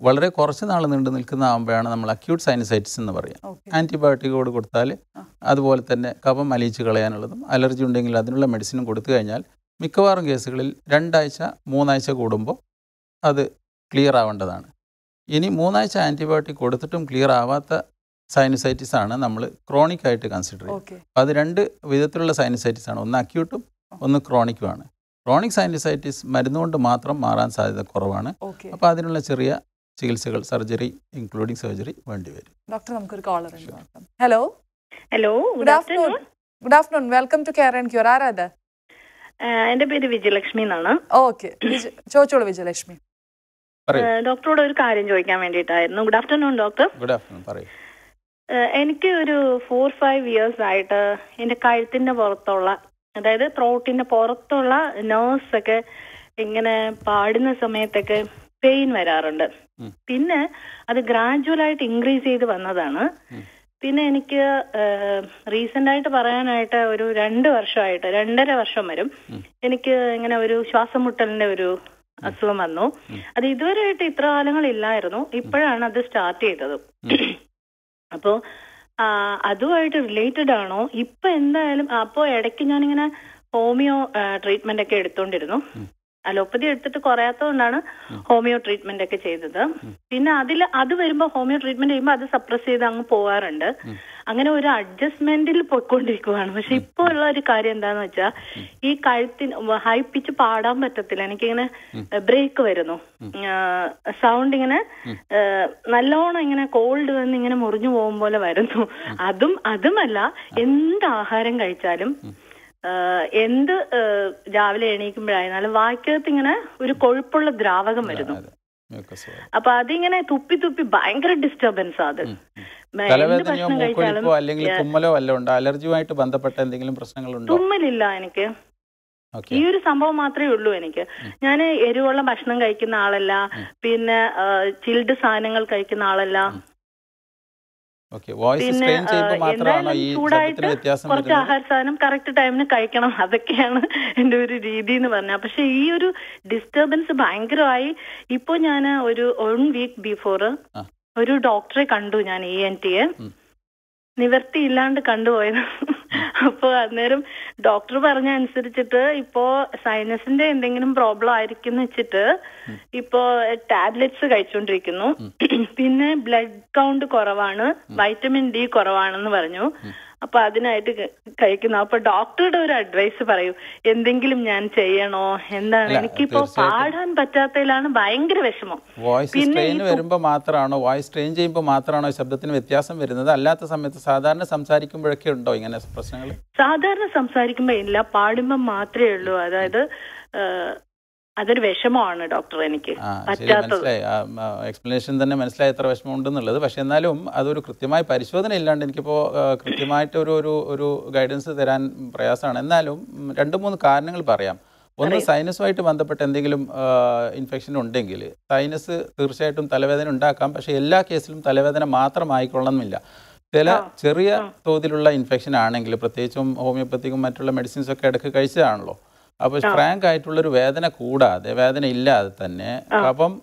വളരെ കുറച്ച് നാൾ നീണ്ടു നിൽക്കുന്ന ആകുമ്പോഴാണ് നമ്മൾ അക്യൂട്ട് സൈനസൈറ്റിസ് എന്ന് പറയുക ഓക്കെ. ആന്റിബയോട്ടിക്കോട് കൊടുത്താൽ അതുപോലെ തന്നെ കഫം അലിയിച്ച് കളയാനുള്ളതും അലർജി ഉണ്ടെങ്കിൽ അതിനുള്ള മെഡിസിനും കൊടുത്തു കഴിഞ്ഞാൽ മിക്കവാറും കേസുകളിൽ രണ്ടാഴ്ച മൂന്നാഴ്ച കൂടുമ്പോൾ അത് ക്ലിയർ ആവേണ്ടതാണ്. ഇനി മൂന്നാഴ്ച ആന്റിബയോട്ടിക് കൊടുത്തിട്ടും ക്ലിയർ ആവാത്ത സൈനസൈറ്റിസ് ആണ് നമ്മൾ ക്രോണിക് ആയിട്ട് കൺസിഡർ ചെയ്യുന്നത് അത് രണ്ട് വിധത്തിലുള്ള സൈനസൈറ്റിസ് ആണ്. ഒന്ന് അക്യൂട്ടും ഒന്ന് ക്രോണിക്കുമാണ് ക്രോണിക് സൈനസൈറ്റിസ് മരുന്നുകൊണ്ട് മാത്രം മാറാൻ സാധ്യത കുറവാണ്. അപ്പോൾ അതിനുള്ള ചെറിയ ചികിത്സകൾ സർജറി ഇൻക്ലൂഡിങ് സർജറി വേണ്ടി വരും. ഡോക്ടർ നമുക്കൊരു caller hello hello good afternoon good afternoon welcome to care and cure ആരാ ഇത് എന്റെ പേര് വിജയലക്ഷ്മി എന്നാണ്. ഓക്കെ. ചോദിച്ചോളൂ വിജയലക്ഷ്മി. ഡോക്ടറോട് ഒരു കാര്യം ചോദിക്കാൻ വേണ്ടിയിട്ടായിരുന്നു. Good afternoon doctor. Good afternoon പറയൂ. എനിക്ക് ഒരു ഫോർ ഫൈവ് ഇയേഴ്സ് ആയിട്ട് എന്റെ കഴുത്തിന്റെ പുറത്തുള്ള അതായത് ത്രോട്ടിന്റെ പുറത്തുള്ള നേഴ്സ് ഒക്കെ ഇങ്ങനെ പാടുന്ന സമയത്തൊക്കെ പെയിൻ വരാറുണ്ട്. പിന്നെ അത് ഗ്രാജുവൽ ആയിട്ട് ഇൻക്രീസ് ചെയ്ത് വന്നതാണ്. പിന്നെ എനിക്ക് റീസെന്റ് ആയിട്ട് പറയാനായിട്ട് ഒരു രണ്ട് വർഷമായിട്ട് രണ്ടര വർഷം വരും. എനിക്ക് ഇങ്ങനെ ഒരു ശ്വാസം മുട്ടലിന്റെ ഒരു അസുഖം വന്നു. അത് ഇതുവരെയായിട്ട് ഇത്ര കാലങ്ങളില്ലായിരുന്നു ഇപ്പോഴാണ് അത് സ്റ്റാർട്ട് ചെയ്തത്. അപ്പോ അതുമായിട്ട് റിലേറ്റഡ് ആണോ? ഇപ്പൊ എന്തായാലും അപ്പോ ഇടയ്ക്ക് ഞാനിങ്ങനെ ഹോമിയോ ട്രീറ്റ്മെന്റ് ഒക്കെ എടുത്തോണ്ടിരുന്നു. അലോപ്പതി എടുത്തിട്ട് കുറയാത്തതുകൊണ്ടാണ് ഹോമിയോ ട്രീറ്റ്മെന്റ് ഒക്കെ ചെയ്തത്. പിന്നെ അതിൽ അത് വരുമ്പോൾ ഹോമിയോ ട്രീറ്റ്മെന്റ് ചെയ്യുമ്പോൾ അത് സപ്രസ് ചെയ്ത് അങ്ങ് പോവാറുണ്ട്. അങ്ങനെ ഒരു അഡ്ജസ്റ്റ്മെന്റിൽ പോയിക്കൊണ്ടിരിക്കുവാണ്. പക്ഷെ ഇപ്പൊ ഉള്ള ഒരു കാര്യം എന്താന്ന് വെച്ചാൽ ഈ കഴുത്തിന് ഹൈ പിച്ച് പാടാൻ പറ്റത്തില്ല. എനിക്കിങ്ങനെ ബ്രേക്ക് വരുന്നു. സൗണ്ട് ഇങ്ങനെ നല്ലോണം ഇങ്ങനെ കോൾഡ് വന്ന് ഇങ്ങനെ മുറിഞ്ഞു പോകും പോലെ വരുന്നു. അതും അതുമല്ല എന്ത് ആഹാരം കഴിച്ചാലും എന്ത് രാവിലെ എണീക്കുമ്പോഴായിരുന്നാലും വായ്ക്കകത്ത് ഇങ്ങനെ ഒരു കൊഴുപ്പുള്ള ദ്രാവകം വരുന്നു. അപ്പൊ അതിങ്ങനെ തുപ്പി തുപ്പി ഭയങ്കര ഡിസ്റ്റർബൻസ് അത്. തലവേദനയോ മൂക്കൊലിപ്പോ അല്ലെങ്കിൽ തുമ്മലോ വല്ലതും ഉണ്ടോ? അലർജിയുമായിട്ട് ബന്ധപ്പെട്ട എന്തെങ്കിലും പ്രശ്നങ്ങളുണ്ടോ? തുമ്മലില്ല എനിക്ക്. ഈ ഒരു സംഭവം മാത്രമേ ഉള്ളൂ എനിക്ക്. ഞാൻ എരിവുള്ള ഭക്ഷണം കഴിക്കുന്ന ആളല്ല. പിന്നെ ചിൽഡ് സാധനങ്ങൾ കഴിക്കുന്ന ആളല്ല. പിന്നെ ചൂടായിട്ട് കുറച്ച് ആഹാര സാധനം കറക്റ്റ് ടൈമിന് കഴിക്കണം. അതൊക്കെയാണ് എന്റെ ഒരു രീതി എന്ന് പറഞ്ഞാൽ പക്ഷെ ഈ ഒരു ഡിസ്റ്റർബൻസ് ഭയങ്കരമായി ഇപ്പൊ ഞാൻ ഒരു വൺ വീക്ക് ബിഫോർ ഒരു ഡോക്ടറെ കണ്ടു ഞാൻ ഇ എൻ ടിയെ നിവർത്തി നിവർത്തിയില്ലാണ്ട് കണ്ടുപോയത്. അപ്പൊ അന്നേരം ഡോക്ടർ പറഞ്ഞ അനുസരിച്ചിട്ട് ഇപ്പോ സൈനസിന്റെ എന്തെങ്കിലും പ്രോബ്ലം ആയിരിക്കും എന്ന് വെച്ചിട്ട് ഇപ്പോ ടാബ്ലറ്റ്സ് കഴിച്ചുകൊണ്ടിരിക്കുന്നു പിന്നെ ബ്ലഡ് കൗണ്ട് കുറവാണ്. വൈറ്റമിൻ ഡി കുറവാണെന്ന് പറഞ്ഞു. അപ്പൊ അതിനായിട്ട് കഴിക്കുന്നു. അപ്പൊ ഡോക്ടറുടെ ഒരു അഡ്വൈസ് പറയൂ. എന്തെങ്കിലും ഞാൻ ചെയ്യണോ? എന്താണ്? എനിക്കിപ്പോ പാടാൻ പറ്റാത്തതിലാണ് ഭയങ്കര വിഷമം. വോയിസ് ട്രെയിൻ സ്ട്രെയിൻ വരുമ്പോൾ മാത്രമാണോ? വോയിസ് സ്ട്രെയിൻ ചെയ്യുമ്പോൾ മാത്രമാണോ ശബ്ദത്തിന് വ്യത്യാസം വരുന്നത്? അല്ലാത്ത സമയത്ത് സാധാരണ സംസാരിക്കുമ്പോഴൊക്കെ ഉണ്ടോ ഇങ്ങനെ പ്രശ്നങ്ങൾ സാധാരണ സംസാരിക്കുമ്പോ ഇല്ല. പാടുമ്പോ മാത്രമേ ഉള്ളൂ. അതായത് അതൊരു വിഷമമാണ് ഡോക്ടർ എനിക്ക്. മനസ്സിലായി. എക്സ്പ്ലനേഷൻ തന്നെ മനസ്സിലായി എത്ര വിഷമമുണ്ടെന്നുള്ളത്. പക്ഷെ എന്നാലും അതൊരു കൃത്യമായ പരിശോധന ഇല്ലാണ്ട് എനിക്കിപ്പോൾ കൃത്യമായിട്ട് ഒരു ഒരു ഒരു ഗൈഡൻസ് തരാൻ പ്രയാസമാണ്. എന്നാലും രണ്ടു മൂന്ന് കാരണങ്ങൾ പറയാം. ഒന്ന് സൈനസുമായിട്ട് ബന്ധപ്പെട്ട എന്തെങ്കിലും ഇൻഫെക്ഷൻ ഉണ്ടെങ്കിൽ സൈനസ് തീർച്ചയായിട്ടും തലവേദന ഉണ്ടാക്കാം. പക്ഷേ എല്ലാ കേസിലും തലവേദന മാത്രം മാത്രമായിക്കൊള്ളണമെന്നില്ല. ചില ചെറിയ തോതിലുള്ള ഇൻഫെക്ഷൻ ആണെങ്കിൽ പ്രത്യേകിച്ചും ഹോമിയോപ്പത്തിക്കും മറ്റുള്ള മെഡിസിൻസ് ഒക്കെ ഇടയ്ക്ക് കഴിച്ചതാണല്ലോ. അപ്പോൾ ഫ്രാങ്ക് ആയിട്ടുള്ളൊരു വേദന കൂടാതെ വേദന ഇല്ലാതെ തന്നെ കഫം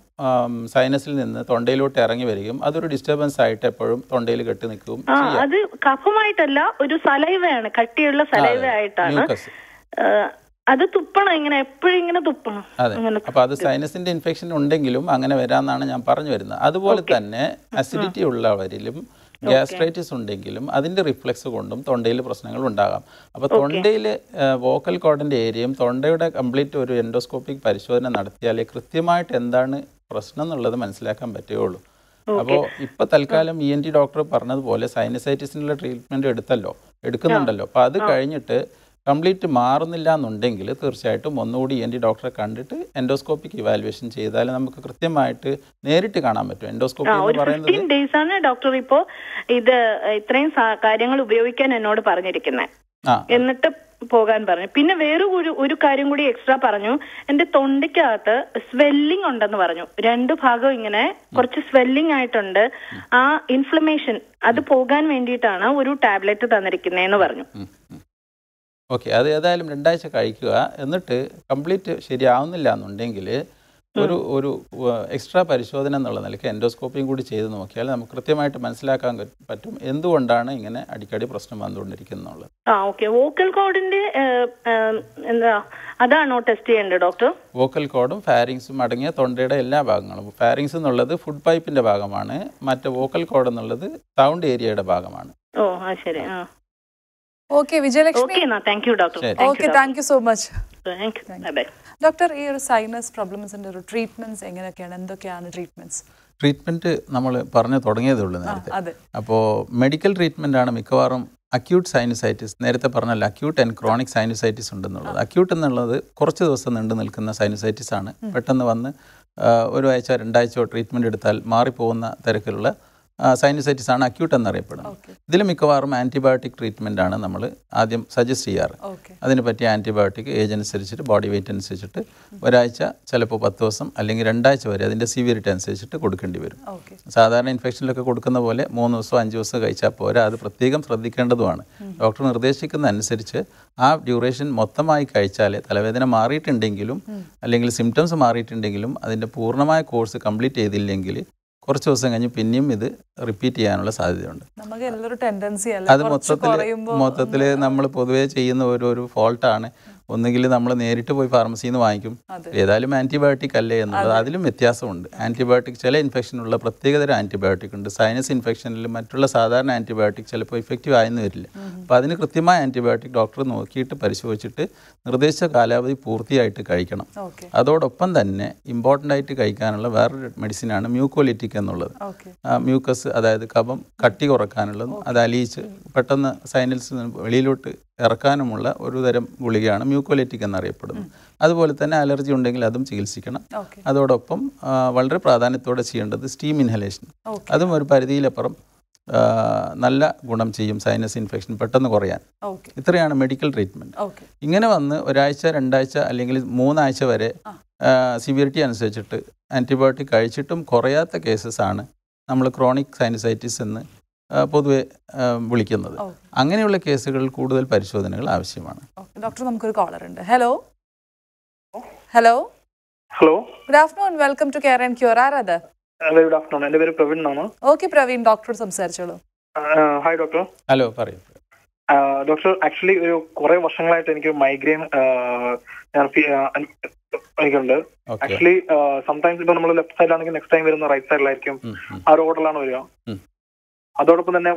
സൈനസിൽ നിന്ന് തൊണ്ടയിലോട്ട് ഇറങ്ങി വരികയും അതൊരു ഡിസ്റ്റർബൻസ് ആയിട്ട് എപ്പോഴും തൊണ്ടയിൽ കെട്ടി നിൽക്കും അത് കഫമായിട്ടല്ല ഒരു സലൈവയാണ് കട്ടിയുള്ള സലൈവ ആയിട്ടാണ് അത് തുപ്പണം ഇങ്ങനെ എപ്പോഴും ഇങ്ങനെ തുപ്പണം. അതെ അപ്പൊ അത് സൈനസിന്റെ ഇൻഫെക്ഷൻ ഉണ്ടെങ്കിലും അങ്ങനെ വരാന്നാണ് ഞാൻ പറഞ്ഞു വരുന്നത്. അതുപോലെ തന്നെ അസിഡിറ്റി ഉള്ളവരിലും ഗ്യാസ്ട്രൈറ്റിസ് ഉണ്ടെങ്കിലും അതിന്റെ റിഫ്ലക്സ് കൊണ്ടും തൊണ്ടയിൽ പ്രശ്നങ്ങൾ ഉണ്ടാകാം. അപ്പോൾ തൊണ്ടയിൽ വോക്കൽ കോഡിന്റെ ഏരിയയും തൊണ്ടയുടെ കംപ്ലീറ്റ് ഒരു എൻഡോസ്കോപ്പിക് പരിശോധന നടത്തിയാലേ കൃത്യമായിട്ട് എന്താണ് പ്രശ്നം എന്നുള്ളത് മനസ്സിലാക്കാൻ പറ്റുകയുള്ളൂ. അപ്പോൾ ഇപ്പൊ തൽക്കാലം ഇ എൻ ടി ഡോക്ടർ പറഞ്ഞതുപോലെ സൈനസൈറ്റിസിനുള്ള ട്രീറ്റ്മെന്റ് എടുത്തല്ലോ എടുക്കുന്നുണ്ടല്ലോ. അപ്പോൾ അത് കഴിഞ്ഞിട്ട് കംപ്ലീറ്റ് മാറുന്നില്ല എന്നുണ്ടെങ്കിൽ തീർച്ചയായിട്ടും ഒന്നുകൂടി എൻ ഡി ഡോക്ടറെ കണ്ടിട്ട് എൻഡോസ്കോപ്പിക് ഇവാലുവേഷൻ ചെയ്താൽ നമുക്ക് കൃത്യമായിട്ട് നേരിട്ട് കാണാൻ പറ്റും. എൻഡോസ്കോപ്പി എന്ന് പറയുന്നത് ഡേയ്സ് ആണ് ഡോക്ടർ ഇപ്പോ ഇത് ഇത്രയും കാര്യങ്ങൾ ഉപയോഗിക്കാൻ എന്നോട് പറഞ്ഞിരിക്കുന്നത് എന്നിട്ട് പോകാൻ പറഞ്ഞു. പിന്നെ വേറെ ഒരു ഒരു കാര്യം കൂടി എക്സ്ട്രാ പറഞ്ഞു. എന്റെ തൊണ്ടയ്ക്കകത്ത് സ്വെല്ലിംഗ് ഉണ്ടെന്ന് പറഞ്ഞു. രണ്ടു ഭാഗം ഇങ്ങനെ കുറച്ച് സ്വെല്ലിംഗ് ആയിട്ടുണ്ട്. ആ ഇൻഫ്ലമേഷൻ അത് പോകാൻ വേണ്ടിയിട്ടാണ് ഒരു ടാബ്ലറ്റ് തന്നിരിക്കുന്നതെന്ന് പറഞ്ഞു. ഓക്കെ അത് ഏതായാലും രണ്ടാഴ്ച കഴിക്കുക. എന്നിട്ട് കംപ്ലീറ്റ് ശരിയാവുന്നില്ല എന്നുണ്ടെങ്കിൽ ഒരു ഒരു എക്സ്ട്രാ പരിശോധന എന്നുള്ള നിലയ്ക്ക് എൻഡോസ്കോപ്പിയും കൂടി ചെയ്ത് നോക്കിയാൽ നമുക്ക് കൃത്യമായിട്ട് മനസ്സിലാക്കാൻ പറ്റും എന്തുകൊണ്ടാണ് ഇങ്ങനെ അടിക്കടി പ്രശ്നം വന്നുകൊണ്ടിരിക്കുന്നുള്ളത് ആ ഓക്കെ. വോക്കൽ കോഡിന്റെ എന്താ അതാണോ ടെസ്റ്റ് ചെയ്യേണ്ടത് ഡോക്ടർ? വോക്കൽ കോഡും ഫാരിങ്സും അടങ്ങിയ തൊണ്ടയുടെ എല്ലാ ഭാഗങ്ങളും. ഫാരിങ്സ് എന്നുള്ളത് ഫുഡ് പൈപ്പിന്റെ ഭാഗമാണ്. മറ്റേ വോക്കൽ കോഡ് എന്നുള്ളത് സൗണ്ട് ഏരിയയുടെ ഭാഗമാണ്. ഓ ആ ശരി. ആ. Okay Vijayalakshmi thank you doctor. Okay thank you so much doctor ഈ ഒരു സൈനസ് പ്രോബ്ലംസിന്റെ ഒരു ട്രീറ്റ്മെന്റ്സ് എങ്ങനെയൊക്കെയാണ്? എന്തൊക്കെയാണ് ട്രീറ്റ്മെന്റ്സ് ട്രീറ്റ്മെന്റ് നമ്മൾ പറഞ്ഞു തുടങ്ങിയതേ ഉള്ളൂ നേരത്തെ. അപ്പോൾ മെഡിക്കൽ ട്രീറ്റ്മെന്റ് ആണ് മിക്കവാറും അക്യൂട്ട് സൈനസൈറ്റിസ് നേരത്തെ പറഞ്ഞല്ലോ അക്യൂട്ട് ആൻഡ് ക്രോണിക് സൈനസൈറ്റിസ് ഉണ്ടെന്നുള്ളത്. അക്യൂട്ട് എന്നുള്ളത് കുറച്ച് ദിവസം നീണ്ടു നിൽക്കുന്ന സൈനസൈറ്റിസ് ആണ്. പെട്ടെന്ന് വന്ന് ഒരു ആഴ്ച രണ്ടാഴ്ചയോ ട്രീറ്റ്മെന്റ് എടുത്താൽ മാറിപ്പോകുന്ന തരത്തിലുള്ള സൈനസൈറ്റിസ് ആണ് അക്യൂട്ട് എന്നറിയപ്പെടുന്നത്. ഇതിൽ മിക്കവാറും ആന്റിബയോട്ടിക് ട്രീറ്റ്മെന്റ് ആണ് നമ്മൾ ആദ്യം സജസ്റ്റ് ചെയ്യാറ്. അതിന് പറ്റിയ ആന്റിബയോട്ടിക് ഏജ് അനുസരിച്ചിട്ട് ബോഡി വെയിറ്റ് അനുസരിച്ചിട്ട് ഒരാഴ്ച ചിലപ്പോൾ പത്ത് ദിവസം അല്ലെങ്കിൽ രണ്ടാഴ്ച വരെ അതിന്റെ സിവിയറിറ്റി അനുസരിച്ചിട്ട് കൊടുക്കേണ്ടി വരും. സാധാരണ ഇൻഫെക്ഷനിലൊക്കെ കൊടുക്കുന്ന പോലെ മൂന്ന് ദിവസം അഞ്ച് ദിവസം കഴിച്ചാൽ പോരാ. അത് പ്രത്യേകം ശ്രദ്ധിക്കേണ്ടതുമാണ്. ഡോക്ടർ നിർദ്ദേശിക്കുന്ന അനുസരിച്ച് ആ ഡ്യൂറേഷൻ മൊത്തമായി കഴിച്ചാൽ തലവേദന മാറിയിട്ടുണ്ടെങ്കിലും അല്ലെങ്കിൽ സിംറ്റംസ് മാറിയിട്ടുണ്ടെങ്കിലും അതിന്റെ പൂർണമായ കോഴ്സ് കംപ്ലീറ്റ് ചെയ്തില്ലെങ്കിൽ കുറച്ച് ദിവസം കഴിഞ്ഞ് പിന്നെയും ഇത് റിപ്പീറ്റ് ചെയ്യാനുള്ള സാധ്യതയുണ്ട്. അത് മൊത്തത്തിൽ മൊത്തത്തിൽ നമ്മൾ പൊതുവേ ചെയ്യുന്ന ഒരു ഒരു ഫോൾട്ടാണ് ഒന്നുകിൽ നമ്മൾ നേരിട്ട് പോയി ഫാർമസിയിൽ നിന്ന് വാങ്ങിക്കും. ഏതായാലും ആന്റിബയോട്ടിക് അല്ലേ എന്നുള്ളത്. അതിലും വ്യത്യാസമുണ്ട്. ആന്റിബയോട്ടിക് ചില ഇൻഫെക്ഷനുള്ള പ്രത്യേകതരം ആന്റിബയോട്ടിക് ഉണ്ട്. സൈനസ് ഇൻഫെക്ഷനിൽ മറ്റുള്ള സാധാരണ ആന്റിബയോട്ടിക് ചിലപ്പോൾ ഇഫക്റ്റീവ് ആയെന്ന് വരില്ല. അപ്പോൾ അതിന് കൃത്യമായ ആന്റിബയോട്ടിക് ഡോക്ടർ നോക്കിയിട്ട് പരിശോധിച്ചിട്ട് നിർദ്ദേശിച്ച കാലാവധി പൂർത്തിയായിട്ട് കഴിക്കണം. അതോടൊപ്പം തന്നെ ഇമ്പോർട്ടന്റ് ആയിട്ട് കഴിക്കാനുള്ള വേറൊരു മെഡിസിനാണ് മ്യൂക്കോലിറ്റിക് എന്നുള്ളത്. മ്യൂക്കസ് അതായത് കഫം കട്ടി കുറക്കാനുള്ളതും അത് അലിയിച്ച് പെട്ടെന്ന് സൈനൽസ് വെളിയിലോട്ട് ഇറക്കാനുമുള്ള ഒരു തരം ഗുളികയാണ് മ്യൂക്കോലൈറ്റിക് എന്നറിയപ്പെടുന്നു. അതുപോലെ തന്നെ അലർജി ഉണ്ടെങ്കിൽ അതും ചികിത്സിക്കണം. അതോടൊപ്പം വളരെ പ്രാധാന്യത്തോടെ ചെയ്യേണ്ടത് സ്റ്റീം ഇൻഹലേഷൻ. അതും ഒരു പരിധിയിലപ്പുറം നല്ല ഗുണം ചെയ്യും സൈനസ് ഇൻഫെക്ഷൻ പെട്ടെന്ന് കുറയാൻ. ഇത്രയാണ് മെഡിക്കൽ ട്രീറ്റ്മെന്റ് ഇങ്ങനെ വന്ന് ഒരാഴ്ച രണ്ടാഴ്ച അല്ലെങ്കിൽ മൂന്നാഴ്ച വരെ സിവിയറിറ്റി അനുസരിച്ചിട്ട് ആന്റിബയോട്ടിക് കഴിച്ചിട്ടും കുറയാത്ത കേസസ് ആണ് നമ്മൾ ക്രോണിക് സൈനസൈറ്റിസ് എന്ന് പൊതുവെ വിളിക്കുന്നത്. അങ്ങനെയുള്ള കേസുകളിൽ കൂടുതൽ പരിശോധനകൾ ആവശ്യമാണ്. ഓക്കെ ഡോക്ടർ നമുക്കൊരു കോളർ ഉണ്ട്. Hello hello hello good afternoon welcome to care and cure ആരത്? ഗുഡ് ആഫ്റ്റർനൂൺ എന്റെ പേര് പ്രവീൺ എന്നാണ്. ഓക്കെ പ്രവീൺ ഡോക്ടറോട് സംസാരിച്ചോളൂ. ഹായ് ഡോക്ടർ ഹലോ പറയൂ. ഡോക്ടർ ആക്ച്വലി ഒരു കുറെ വർഷങ്ങളായിട്ട് എനിക്ക് മൈഗ്രെയിൻ എനിക്കുണ്ട്. ആക്ച്വലി സംടൈംസ് ഇപ്പൊ നമ്മൾ ലെഫ്റ്റ് സൈഡിലാണെങ്കിൽ നെക്സ്റ്റ് ടൈം വരുന്ന റൈറ്റ് സൈഡിലായിരിക്കും ആ റോഡിലാണ് ഓർഡറിലാണ് വരിക. അതോടൊപ്പം തന്നെ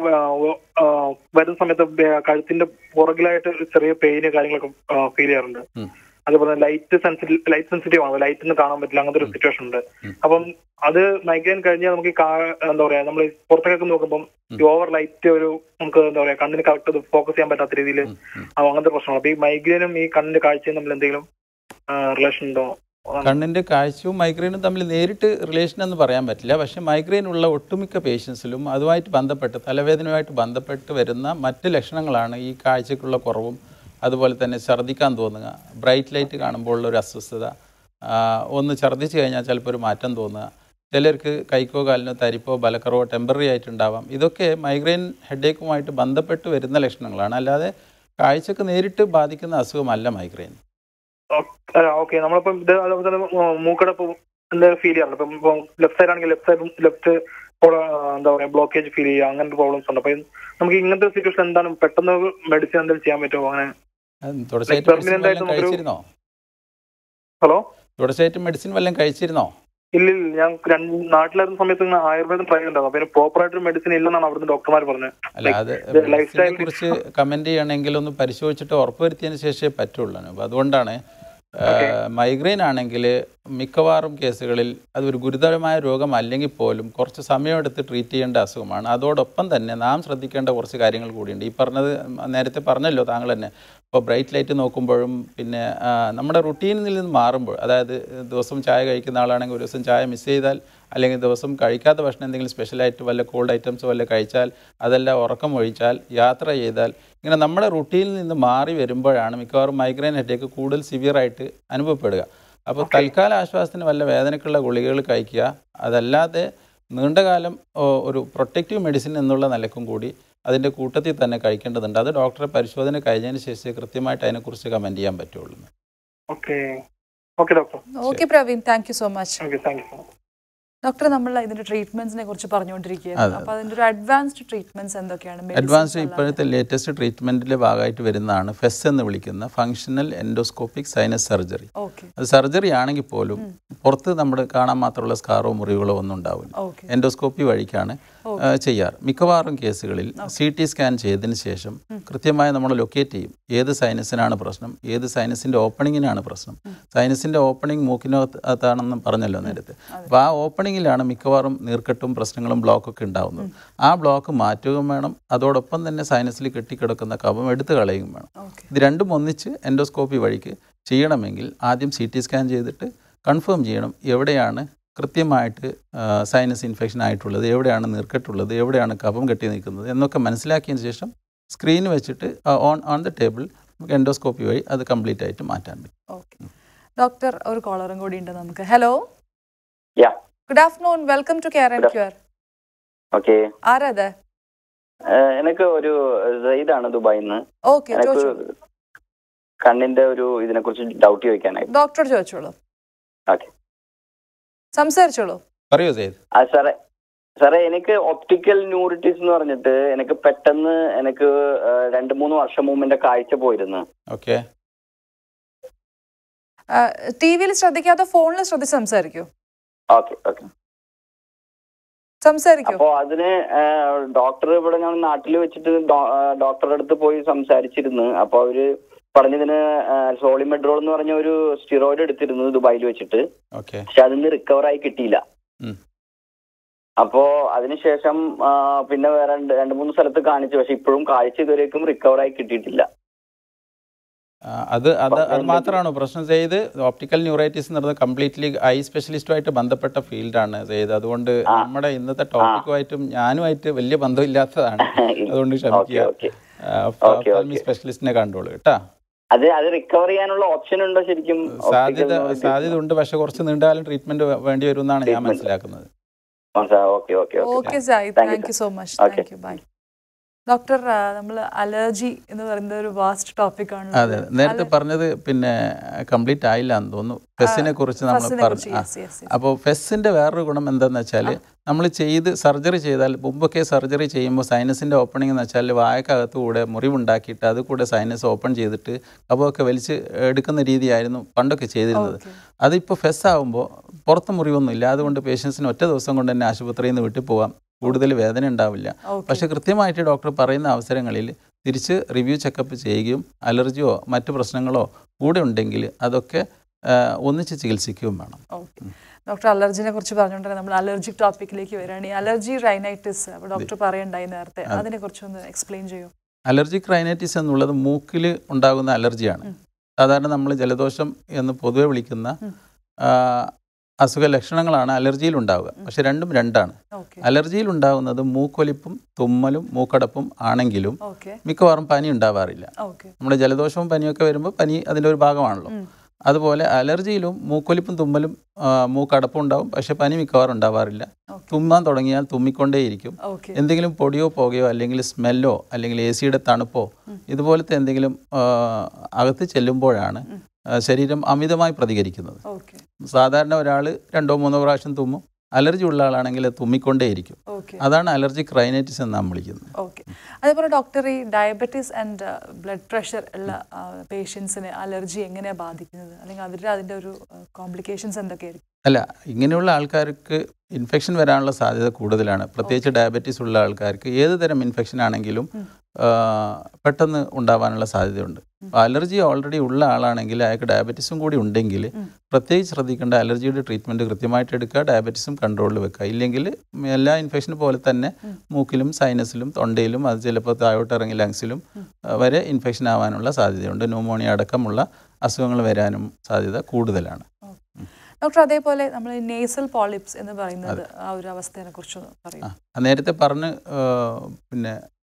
വരുന്ന സമയത്ത് കഴുത്തിന്റെ പുറകിലായിട്ട് ഒരു ചെറിയ പെയിന് കാര്യങ്ങളൊക്കെ ഫീൽ ചെയ്യാറുണ്ട്. അതുപോലെ ലൈറ്റ് സെൻസിറ്റീവ് ലൈറ്റ് സെൻസിറ്റീവ് ആണ്. ലൈറ്റിന് കാണാൻ പറ്റില്ല. അങ്ങനത്തെ ഒരു സിറ്റുവേഷൻ ഉണ്ട്. അപ്പം അത് മൈഗ്രൈൻ കഴിഞ്ഞാൽ നമുക്ക് എന്താ പറയാ നമ്മൾ പുറത്തേക്കൊക്കെ നോക്കുമ്പോൾ ഓവർ ലൈറ്റ് ഒരു നമുക്ക് എന്താ പറയാ കണ്ണിന് കറക്റ്റ് ഫോക്കസ് ചെയ്യാൻ പറ്റാത്ത രീതിയിൽ അങ്ങനത്തെ പ്രശ്നമാണ്. അപ്പൊ ഈ മൈഗ്രൈനും ഈ കണ്ണിന്റെ കാഴ്ചയും തമ്മിൽ എന്തെങ്കിലും റിലേഷൻ ഉണ്ടോ? കണ്ണിന്റെ കാഴ്ചയും മൈഗ്രെയിനും തമ്മിൽ നേരിട്ട് റിലേഷൻ എന്ന് പറയാൻ പറ്റില്ല. പക്ഷേ മൈഗ്രെയിൻ ഉള്ള ഒട്ടുമിക്ക പേഷ്യൻസിലും അതുമായിട്ട് ബന്ധപ്പെട്ട് തലവേദനയുമായിട്ട് ബന്ധപ്പെട്ട് വരുന്ന മറ്റ് ലക്ഷണങ്ങളാണ് ഈ കാഴ്ചക്കുള്ള കുറവും. അതുപോലെ തന്നെ ഛർദ്ദിക്കാൻ തോന്നുക. ബ്രൈറ്റ് ലൈറ്റ് കാണുമ്പോൾ ഉള്ള ഒരു അസ്വസ്ഥത. ഒന്ന് ഛർദ്ദിച്ച് കഴിഞ്ഞാൽ ചിലപ്പോൾ ഒരു മാറ്റം തോന്നുക. ചിലർക്ക് കൈക്കോ കാലിനോ തരിപ്പോ ബലക്കറവോ ടെമ്പററി ആയിട്ടുണ്ടാവാം. ഇതൊക്കെ മൈഗ്രെയിൻ ഹെഡേക്കുമായിട്ട് ബന്ധപ്പെട്ട് വരുന്ന ലക്ഷണങ്ങളാണ്. അല്ലാതെ കാഴ്ചക്ക് നേരിട്ട് ബാധിക്കുന്ന അസുഖമല്ല മൈഗ്രെയിൻ ഓക്കെ. നമ്മളിപ്പം ഇത് അതുപോലെ മൂക്കട മൂക്കടപ്പ് എന്താ ഫീൽ ചെയ്യാറുണ്ട്? ഇപ്പം ഇപ്പം ലെഫ്റ്റ് സൈഡ് ആണെങ്കിൽ ലെഫ്റ്റ് സൈഡ് ലെഫ്റ്റ് എന്താ പറയാ ബ്ലോക്കേജ് ഫീൽ ചെയ്യുക അങ്ങനത്തെ പ്രോബ്ലംസ് ഉണ്ട്. അപ്പൊ നമുക്ക് ഇങ്ങനത്തെ സിറ്റുവേഷൻ എന്താണ്? പെട്ടെന്ന് മെഡിസിൻ എന്തെങ്കിലും ചെയ്യാൻ പറ്റുമോ? അങ്ങനെ ഹലോ തുടർച്ചയായിട്ട് മെഡിസിൻ വല്ലതും കഴിച്ചിരുന്നോ? ഇല്ല ഇല്ല. ഞാൻ നാട്ടിലായിരുന്ന സമയത്ത് ആയുർവേദം ട്രൈ ഉണ്ടായിരുന്നു അപ്പൊ പ്രോപ്പർ ആയിട്ട് മെഡിസിൻ ഇല്ലെന്നാണ് അവിടുന്ന് ഡോക്ടർമാർ പറഞ്ഞത്. ലൈഫ് സ്റ്റൈലിനെ കുറിച്ച് കമന്റ് ചെയ്യണമെങ്കിൽ ഒന്ന് പരിശോധിച്ചിട്ട് ഉറപ്പുവരുത്തിയതിന് ശേഷമേ പറ്റുള്ളൂ. അതുകൊണ്ടാണ് മൈഗ്രെയിൻ ആണെങ്കിൽ മിക്കവാറും കേസുകളിൽ അതൊരു ഗുരുതരമായ രോഗം അല്ലെങ്കിൽ പോലും കുറച്ച് സമയമെടുത്ത് ട്രീറ്റ് ചെയ്യേണ്ട അസുഖമാണ്. അതോടൊപ്പം തന്നെ നാം ശ്രദ്ധിക്കേണ്ട കുറച്ച് കാര്യങ്ങൾ കൂടിയുണ്ട്. ഈ പറഞ്ഞത് നേരത്തെ പറഞ്ഞല്ലോ താങ്കൾ തന്നെ. ഇപ്പോൾ ബ്രൈറ്റ് ലൈറ്റ് നോക്കുമ്പോഴും പിന്നെ നമ്മുടെ റുട്ടീനിൽ നിന്ന് മാറുമ്പോൾ അതായത് ദിവസം ചായ കഴിക്കുന്ന ആളാണെങ്കിൽ ഒരു ദിവസം ചായ മിസ് ചെയ്താൽ അല്ലെങ്കിൽ ദിവസം കഴിക്കാത്ത ഭക്ഷണം എന്തെങ്കിലും സ്പെഷ്യലായിട്ട് വല്ല കോൾഡ് ഐറ്റംസ് വല്ല കഴിച്ചാൽ അതെല്ലാം ഉറക്കം ഒഴിച്ചാൽ യാത്ര ചെയ്താൽ ഇങ്ങനെ നമ്മുടെ റുട്ടീനിൽ നിന്ന് മാറി വരുമ്പോഴാണ് മിക്കവാറും മൈഗ്രെയിൻ ഹെഡേക്ക് കൂടുതൽ സിവിയറായിട്ട് അനുഭവപ്പെടുക. അപ്പോൾ തൽക്കാല ആശ്വാസത്തിന് വല്ല വേദനയ്ക്കുള്ള ഗുളികകൾ കഴിക്കുക. അതല്ലാതെ നീണ്ടകാലം ഒരു പ്രൊട്ടക്റ്റീവ് മെഡിസിൻ എന്നുള്ള നിലക്കും കൂടി അതിന്റെ കൂട്ടത്തിൽ തന്നെ കഴിക്കേണ്ടതുണ്ട്. അത് ഡോക്ടറെ പരിശോധന കഴിഞ്ഞതിന് ശേഷം കൃത്യമായിട്ട് അതിനെക്കുറിച്ച് കമന്റ് ചെയ്യാൻ പറ്റുള്ളൂ. Okay okay doctor okay Praveen. Thank you so much okay thank you so much doctor നമ്മൾ ഇതിന്റെ ട്രീറ്റ്മെന്റ്സിനെ കുറിച്ച് പറഞ്ഞുകൊണ്ടിരിക്കുകയാണ്. അപ്പോൾ അപ്പൊ അതിന്റെ ഒരു അഡ്വാൻസ്ഡ് ട്രീറ്റ്മെന്റ്സ് എന്തൊക്കെയാണ്? Medicines അഡ്വാൻസ് അല്ലാതെ. ഇപ്പോഴത്തെ ലേറ്റസ്റ്റ് ട്രീറ്റ്മെന്റിന്റെ ഭാഗമായിട്ട് വരുന്നതാണ് ഫെസ് എന്ന് വിളിക്കുന്ന ഫങ്ഷണൽ എൻഡോസ്കോപ്പിക് സൈനസ് സർജറി അത് സർജറി ആണെങ്കിൽ പോലും പുറത്ത് നമ്മൾ കാണാൻ മാത്രമുള്ള സ്കാറോ മുറിവുകളോ ഒന്നും ഉണ്ടാവില്ല. എൻഡോസ്കോപ്പി വഴിക്കാണ് ചെയ്യാറ്. മിക്കവാറും കേസുകളിൽ സി ടി സ്കാൻ ചെയ്തതിന് ശേഷം കൃത്യമായി നമ്മൾ ലൊക്കേറ്റ് ചെയ്യും. ഏത് സൈനസിനാണ് പ്രശ്നം? ഏത് സൈനസിന്റെ ഓപ്പണിങ്ങിനാണ് പ്രശ്നം? സൈനസിന്റെ ഓപ്പണിംഗ് മൂക്കിനകത്താണെന്ന് പറഞ്ഞല്ലോ നേരത്തെ. അപ്പോൾ ആ ഓപ്പണിങ്ങിലാണ് മിക്കവാറും നീർക്കെട്ടും പ്രശ്നങ്ങളും ബ്ലോക്കൊക്കെ ഉണ്ടാവുന്നത്. ആ ബ്ലോക്ക് മാറ്റുകയും വേണം. അതോടൊപ്പം തന്നെ സൈനസിൽ കെട്ടിക്കിടക്കുന്ന കഫം എടുത്തു കളയുകയും വേണം. ഇത് രണ്ടും ഒന്നിച്ച് എൻഡോസ്കോപ്പി വഴിക്ക് ചെയ്യണമെങ്കിൽ ആദ്യം സി ടി സ്കാൻ ചെയ്തിട്ട് കൺഫേം ചെയ്യണം എവിടെയാണ് കൃത്യമായിട്ട് സൈനസ് ഇൻഫെക്ഷൻ ആയിട്ടുള്ളത് എവിടെയാണ് നീർക്കെട്ടുള്ളത് എവിടെയാണ് കഫം കെട്ടി നിൽക്കുന്നത് എന്നൊക്കെ മനസ്സിലാക്കിയതിന് ശേഷം സ്ക്രീൻ വെച്ചിട്ട് ഓൺ ഓൺ ദ ടേബിൾ നമുക്ക് എൻഡോസ്കോപ്പി വഴി അത് കംപ്ലീറ്റ് ആയിട്ട് മാറ്റാൻ പറ്റും. ഓക്കെ ഡോക്ടർ ഒരു കോളറും കൂടി ഉണ്ട് നമുക്ക്. Hello. Good afternoon welcome to care and cure okay ആരാ അത് എനിക്ക് ഒരു ഇതാണ് ദുബായിൽ നിന്ന് ഓക്കെ എനിക്ക് കണ്ണിന്റെ ഒരു ഇതിനെ കുറിച്ച് ഡൗട്ട് ചോദിക്കാനായി ഡോക്ടർ ചോദിച്ചോളൂ. ഓക്കെ സംസാരിച്ചോളൂ. പറയൂ സെയ്ദ് ആ സാറേ സാറേ എനിക്ക് ഒപ്റ്റിക്കൽ ന്യൂറിറ്റീസ് എന്ന് പറഞ്ഞിട്ട് എനിക്ക് പെട്ടെന്ന് എനിക്ക് രണ്ടു മൂന്ന് വർഷം മുമ്പ് എന്റെ കാഴ്ച പോയിരുന്നു. ഓക്കെ. ടി വിയിൽ ശ്രദ്ധിക്കാതെ ഫോണിൽ ശ്രദ്ധിച്ച് സംസാരിക്കൂ. Okay okay. സംസാരിക്കും. അപ്പോ അതിന് ഡോക്ടർ ഇവിടെ ഞാൻ നാട്ടിൽ വെച്ചിട്ട് ഡോക്ടറെ ഡോക്ടറുടെ അടുത്ത് പോയി സംസാരിച്ചിരുന്നു. അപ്പൊ അവർ പറഞ്ഞതിന് സോളിമെഡ്രോൾ എന്ന് പറഞ്ഞ ഒരു സ്റ്റിറോയിഡ് എടുത്തിരുന്നു ദുബായിൽ വെച്ചിട്ട്. പക്ഷെ അതിന് റിക്കവർ ആയി കിട്ടിയില്ല. അപ്പോ അതിനുശേഷം പിന്നെ വേറെ രണ്ട് മൂന്ന് സ്ഥലത്ത് കാണിച്ചു. പക്ഷെ ഇപ്പോഴും കാഴ്ച ഇതുവരേക്കും റിക്കവർ ആയി കിട്ടിയിട്ടില്ല. അത് അത് അത് മാത്രമാണോ പ്രശ്നം? ചെയ്ത് ഓപ്റ്റിക്കൽ ന്യൂറൈറ്റിസ് എന്ന് പറയുന്നത് കംപ്ലീറ്റ്ലി ഐ സ്പെഷ്യലിസ്റ്റുമായിട്ട് ബന്ധപ്പെട്ട ഫീൽഡാണ് ചെയ്ത് അതുകൊണ്ട് നമ്മുടെ ഇന്നത്തെ ടോപ്പിക്കുമായിട്ടും ഞാനുമായിട്ട് വലിയ ബന്ധമില്ലാത്തതാണ്. അതുകൊണ്ട് ക്ഷമിക്കുക. സ്പെഷ്യലിസ്റ്റിനെ കണ്ടോളൂ കേട്ടാ. അത് അത് റിക്കവർ ചെയ്യാനുള്ള ഓപ്ഷൻ ഉണ്ടോ ശരിക്കും സാധ്യത സാധ്യത ഉണ്ട്. പക്ഷെ കുറച്ച് നീണ്ടാലും ട്രീറ്റ്മെന്റ് വേണ്ടി വരും എന്നാണ് ഞാൻ മനസ്സിലാക്കുന്നത്. Okay okay okay so much Okay. Thank you bye doctor നമ്മൾ അലർജി എന്ന് പറയുന്നത് ഒരു വാസ്റ്റ് ടോപ്പിക് ആണ്. അതെ നേരത്തെ പറഞ്ഞത് പിന്നെ കംപ്ലീറ്റ് ആയില്ല എന്ന് തോന്നുന്നു. ഫെസ്സിനെ കുറിച്ച് നമ്മൾ പറഞ്ഞു ഫെസ്സിന്റെ. അപ്പോൾ ഫെസ്സിന്റെ വേറൊരു ഗുണം എന്താന്ന് വെച്ചാൽ നമ്മൾ ചെയ്ത് സർജറി ചെയ്താൽ മുമ്പൊക്കെ സർജറി ചെയ്യുമ്പോൾ സൈനസിന്റെ ഓപ്പണിംഗ് എന്ന് വെച്ചാൽ വായക്കകത്ത് കൂടെ മുറിവുണ്ടാക്കിയിട്ട് അത് കൂടെ സൈനസ് ഓപ്പൺ ചെയ്തിട്ട് കപമൊക്കെ വലിച്ച് എടുക്കുന്ന രീതിയായിരുന്നു പണ്ടൊക്കെ ചെയ്തിരുന്നത്. അതിപ്പോൾ ഫെസ് ആകുമ്പോൾ പുറത്ത് മുറിവൊന്നുമില്ല. അതുകൊണ്ട് പേഷ്യൻസിന് ഒറ്റ ദിവസം കൊണ്ട് തന്നെ ആശുപത്രിയിൽ നിന്ന് വിട്ടു പോവാം കൂടുതൽ വേദന ഉണ്ടാവില്ല. പക്ഷെ കൃത്യമായിട്ട് ഡോക്ടർ പറയുന്ന അവസരങ്ങളിൽ തിരിച്ച് റിവ്യൂ ചെക്കപ്പ് ചെയ്യുകയും അലർജിയോ മറ്റു പ്രശ്നങ്ങളോ കൂടെ ഉണ്ടെങ്കിൽ അതൊക്കെ ഒന്നിച്ച് ചികിത്സിക്കുകയും വേണം. ഡോക്ടർ അലർജിനെ കുറിച്ച് പറഞ്ഞുകൊണ്ടിരുന്ന നമ്മൾ അലർജിക് ടോപ്പിക്കിലേക്ക് വരികയാണ്. ഈ അലർജി റൈനൈറ്റിസ് ഡോക്ടർ പറയണ്ടായി നേരത്തെ. അതിനെ കുറിച്ച് ഒന്ന് എക്സ്പ്ലെയിൻ ചെയ്യൂ. അലർജിക് റൈനൈറ്റിസ് എന്നുള്ളത് മൂക്കിൽ ഉണ്ടാകുന്ന അലർജിയാണ്. സാധാരണ നമ്മൾ ജലദോഷം എന്ന് പൊതുവെ വിളിക്കുന്ന അസുഖ ലക്ഷണങ്ങളാണ് അലർജിയിൽ ഉണ്ടാവുക പക്ഷെ രണ്ടും രണ്ടാണ്. അലർജിയിൽ ഉണ്ടാകുന്നത് മൂക്കൊലിപ്പും തുമ്മലും മൂക്കടപ്പും ആണെങ്കിലും മിക്കവാറും പനി ഉണ്ടാവാറില്ല. നമ്മുടെ ജലദോഷവും പനിയൊക്കെ വരുമ്പോൾ പനി അതിന്റെ ഒരു ഭാഗമാണല്ലോ. അതുപോലെ അലർജിയിലും മൂക്കൊലിപ്പും തുമ്മലും മൂക്കടപ്പും ഉണ്ടാവും. പക്ഷെ പനി മിക്കവാറും ഉണ്ടാവാറില്ല. തുമ്മാൻ തുടങ്ങിയാൽ തുമ്മിക്കൊണ്ടേയിരിക്കും. എന്തെങ്കിലും പൊടിയോ പുകയോ അല്ലെങ്കിൽ സ്മെല്ലോ അല്ലെങ്കിൽ എ സിയുടെ തണുപ്പോ ഇതുപോലത്തെ എന്തെങ്കിലും അകത്ത് ചെല്ലുമ്പോഴാണ് ശരീരം അമിതമായി പ്രതികരിക്കുന്നത്. സാധാരണ ഒരാൾ രണ്ടോ മൂന്നോ പ്രാവശ്യം തുമ്മും. അലർജി ഉള്ള ആളാണെങ്കിൽ തുമ്മിക്കൊണ്ടേയിരിക്കും. അതാണ് അലർജി ക്രൈനൈറ്റിസ് എന്ന് നാം വിളിക്കുന്നത്. ഓക്കെ. അതേപോലെ ഡോക്ടർ ഈ ഡയബറ്റീസ് ആൻഡ് ബ്ലഡ് പ്രഷർ ഉള്ള പേഷ്യൻസിനെ അലർജി എങ്ങനെയാണ് ബാധിക്കുന്നത്? അല്ലെങ്കിൽ അവരുടെ അതിന്റെ ഒരു കോംപ്ലിക്കേഷൻസ് എന്തൊക്കെയായിരിക്കും? അല്ല ഇങ്ങനെയുള്ള ആൾക്കാർക്ക് ഇൻഫെക്ഷൻ വരാനുള്ള സാധ്യത കൂടുതലാണ്. പ്രത്യേകിച്ച് ഡയബറ്റീസ് ഉള്ള ആൾക്കാർക്ക് ഏത് തരം ഇൻഫെക്ഷൻ ആണെങ്കിലും പെട്ടെന്ന് ഉണ്ടാവാനുള്ള സാധ്യതയുണ്ട്. അലർജി ഓൾറെഡി ഉള്ള ആളാണെങ്കിൽ അയാൾക്ക് ഡയബറ്റീസും കൂടി ഉണ്ടെങ്കിൽ പ്രത്യേകിച്ച് ശ്രദ്ധിക്കേണ്ട അലർജിയുടെ ട്രീറ്റ്മെന്റ് കൃത്യമായിട്ട് എടുക്കുക ഡയബറ്റീസും കൺട്രോളിൽ വെക്കുക. ഇല്ലെങ്കിൽ എല്ലാ ഇൻഫെക്ഷനും പോലെ തന്നെ മൂക്കിലും സൈനസിലും തൊണ്ടയിലും അത് ചിലപ്പോൾ താഴോട്ട് ഇറങ്ങി ലങ്സിലും വരെ ഇൻഫെക്ഷൻ ആവാനുള്ള സാധ്യതയുണ്ട്. ന്യൂമോണിയ അടക്കമുള്ള അസുഖങ്ങൾ വരാനും സാധ്യത കൂടുതലാണ്. ഡോക്ടർ അതേപോലെ നമ്മൾ നേസൽ പോളിപ്സ് എന്ന് പറയുന്നത് ആ ഒരു അവസ്ഥയെ കുറിച്ച് നേരത്തെ പറഞ്ഞ് പിന്നെ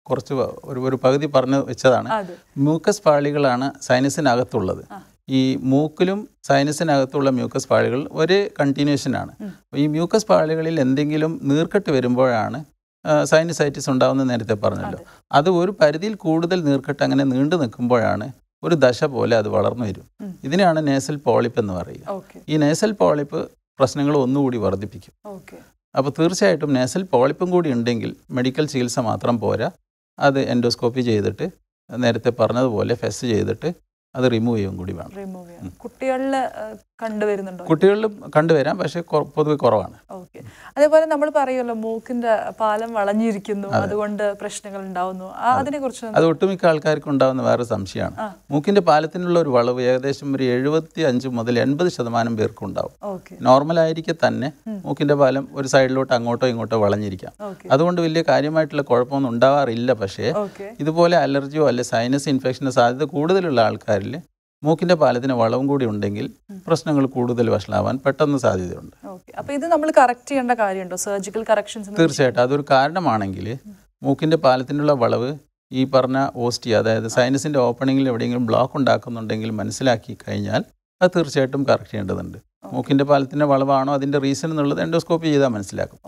കുറച്ച് ഒരു ഒരു പകുതി പറഞ്ഞു വെച്ചതാണ്. മ്യൂക്കസ് പാളികളാണ് സൈനസിനകത്തുള്ളത്. ഈ മൂക്കിലും സൈനസിനകത്തുള്ള മ്യൂക്കസ് പാളികൾ ഒരേ കണ്ടിന്യൂഷനാണ്. ഈ മ്യൂക്കസ് പാളികളിൽ എന്തെങ്കിലും നീർക്കെട്ട് വരുമ്പോഴാണ് സൈനസൈറ്റിസ് ഉണ്ടാവുന്ന നേരത്തെ പറഞ്ഞല്ലോ. അത്. ഒരു പരിധിയിൽ കൂടുതൽ നീർക്കെട്ട് അങ്ങനെ നീണ്ടു നിൽക്കുമ്പോഴാണ് ഒരു ദശ പോലെ അത് വളർന്നു വരും. ഇതിനെയാണ് നേസൽ പോളിപ്പ് എന്ന് പറയുക. ഈ നേസൽ പോളിപ്പ് പ്രശ്നങ്ങൾ ഒന്നുകൂടി വർദ്ധിപ്പിക്കും. അപ്പോൾ തീർച്ചയായിട്ടും നേസൽ പോളിപ്പും കൂടി ഉണ്ടെങ്കിൽ മെഡിക്കൽ ചികിത്സ മാത്രം പോരാ. അത് എൻഡോസ്കോപ്പി ചെയ്തിട്ട് നേരത്തെ പറഞ്ഞതുപോലെ ഫെസ് ചെയ്തിട്ട് അത് റിമൂവ് ചെയ്യും കൂടി വേണം. കുട്ടികളിൽ കണ്ടുവരുന്നുണ്ടോ? കുട്ടികളിലും കണ്ടുവരാം പക്ഷേ പൊതുവെ കുറവാണ്. അതേപോലെ നമ്മൾ പറയുമല്ലോ മൂക്കിന്റെ പാലം വളഞ്ഞിരിക്കുന്നു അതുകൊണ്ട് പ്രശ്നങ്ങൾ ഉണ്ടാവുന്നു. അതിനെ കുറിച്ച് അത് ഒട്ടുമിക്ക ആൾക്കാർക്ക് ഉണ്ടാവുന്ന വേറെ സംശയമാണ്. മൂക്കിന്റെ പാലത്തിനുള്ള ഒരു വളവ് ഏകദേശം ഒരു എഴുപത്തി അഞ്ച് മുതൽ എൺപത് ശതമാനം പേർക്കും ഉണ്ടാവും. നോർമൽ ആയിരിക്കും തന്നെ മൂക്കിന്റെ പാലം ഒരു സൈഡിലോട്ട് അങ്ങോട്ടോ ഇങ്ങോട്ടോ വളഞ്ഞിരിക്കാം. അതുകൊണ്ട് വലിയ കാര്യമായിട്ടുള്ള കുഴപ്പമൊന്നും ഉണ്ടാവാറില്ല പക്ഷേ ഇതുപോലെ അലർജിയോ അല്ലെ സൈനസ് ഇൻഫെക്ഷന്റെ സാധ്യത കൂടുതലുള്ള ആൾക്കാരിൽ മൂക്കിന്റെ പാലത്തിന് വളവും കൂടി ഉണ്ടെങ്കിൽ പ്രശ്നങ്ങൾ കൂടുതൽ വഷളാവാൻ പെട്ടെന്ന് സാധ്യതയുണ്ട്. ഓക്കെ അപ്പൊ ഇത് നമ്മൾ കറക്റ്റ് ചെയ്യേണ്ട കാര്യമുണ്ടോ? സർജിക്കൽ കറക്ഷൻസ് തീർച്ചയായിട്ടും. അതൊരു കാരണമാണെങ്കിൽ മൂക്കിന്റെ പാലത്തിനുള്ള വളവ് ഈ പറഞ്ഞ ഓസ്റ്റി അതായത് സൈനസിന്റെ ഓപ്പണിംഗിൽ എവിടെയെങ്കിലും ബ്ലോക്ക് ഉണ്ടാക്കുന്നുണ്ടെങ്കിൽ മനസ്സിലാക്കി കഴിഞ്ഞാൽ അത് തീർച്ചയായിട്ടും കറക്റ്റ് ചെയ്യേണ്ടതുണ്ട്. മൂക്കിന്റെ പാലത്തിന്റെ വളവാണോ അതിന്റെ റീസൺ എന്നുള്ളത് എൻഡോസ്കോപ്പി ചെയ്താൽ മനസ്സിലാക്കും.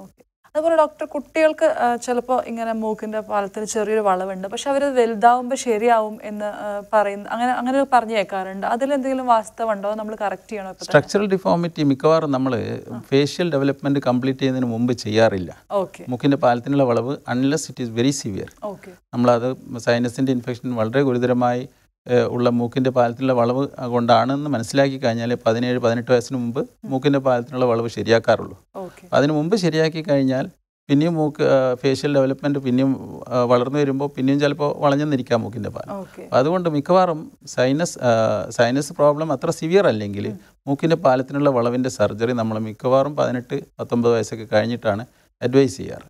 അതുപോലെ ഡോക്ടർ കുട്ടികൾക്ക് ചിലപ്പോൾ ഇങ്ങനെ മൂക്കിന്റെ പാലത്തിൽ ചെറിയൊരു വളവുണ്ട്. പക്ഷെ അവർ വലുതാവുമ്പോൾ ശരിയാവും എന്ന് പറയുന്ന അങ്ങനെ അങ്ങനെ പറഞ്ഞു കേൾക്കാറുണ്ട് അതിലെന്തെങ്കിലും വാസ്തവം ഉണ്ടോ നമ്മൾ കറക്റ്റ് ചെയ്യണോ സ്ട്രക്ചറൽ ഡിഫോമിറ്റി മിക്കവാറും നമ്മൾ ഫേഷ്യൽ ഡെവലപ്മെന്റ് കംപ്ലീറ്റ് ചെയ്യുന്നതിന് മുമ്പ് ചെയ്യാറില്ല. ഓക്കെ. മൂക്കിന്റെ പാലത്തിനുള്ള വളവ് unless it is very severe okay. നമ്മളത് സൈനസിന്റെ ഇൻഫെക്ഷൻ വളരെ ഗുരുതരമായി ഉള്ള മൂക്കിന്റെ പാലത്തിലുള്ള വളവ് കൊണ്ടാണെന്ന് മനസ്സിലാക്കി കഴിഞ്ഞാൽ പതിനേഴ് പതിനെട്ട് വയസ്സിന് മുമ്പ് മൂക്കിന്റെ പാലത്തിനുള്ള വളവ് ശരിയാക്കാറുള്ളൂ. അതിന് മുമ്പ് ശരിയാക്കി കഴിഞ്ഞാൽ പിന്നെയും മൂക്ക് ഫേഷ്യൽ ഡെവലപ്മെന്റ് പിന്നെയും വളർന്നു വരുമ്പോൾ പിന്നെയും ചിലപ്പോൾ വളഞ്ഞെന്നിരിക്കാം മൂക്കിന്റെ പാലം. അതുകൊണ്ട് മിക്കവാറും സൈനസ് സൈനസ് പ്രോബ്ലം അത്ര സിവിയർ അല്ലെങ്കിൽ മൂക്കിന്റെ പാലത്തിനുള്ള വളവിന്റെ സർജറി നമ്മൾ മിക്കവാറും പതിനെട്ട് പത്തൊമ്പത് വയസ്സൊക്കെ കഴിഞ്ഞിട്ടാണ് അഡ്വൈസ് ചെയ്യാറ്.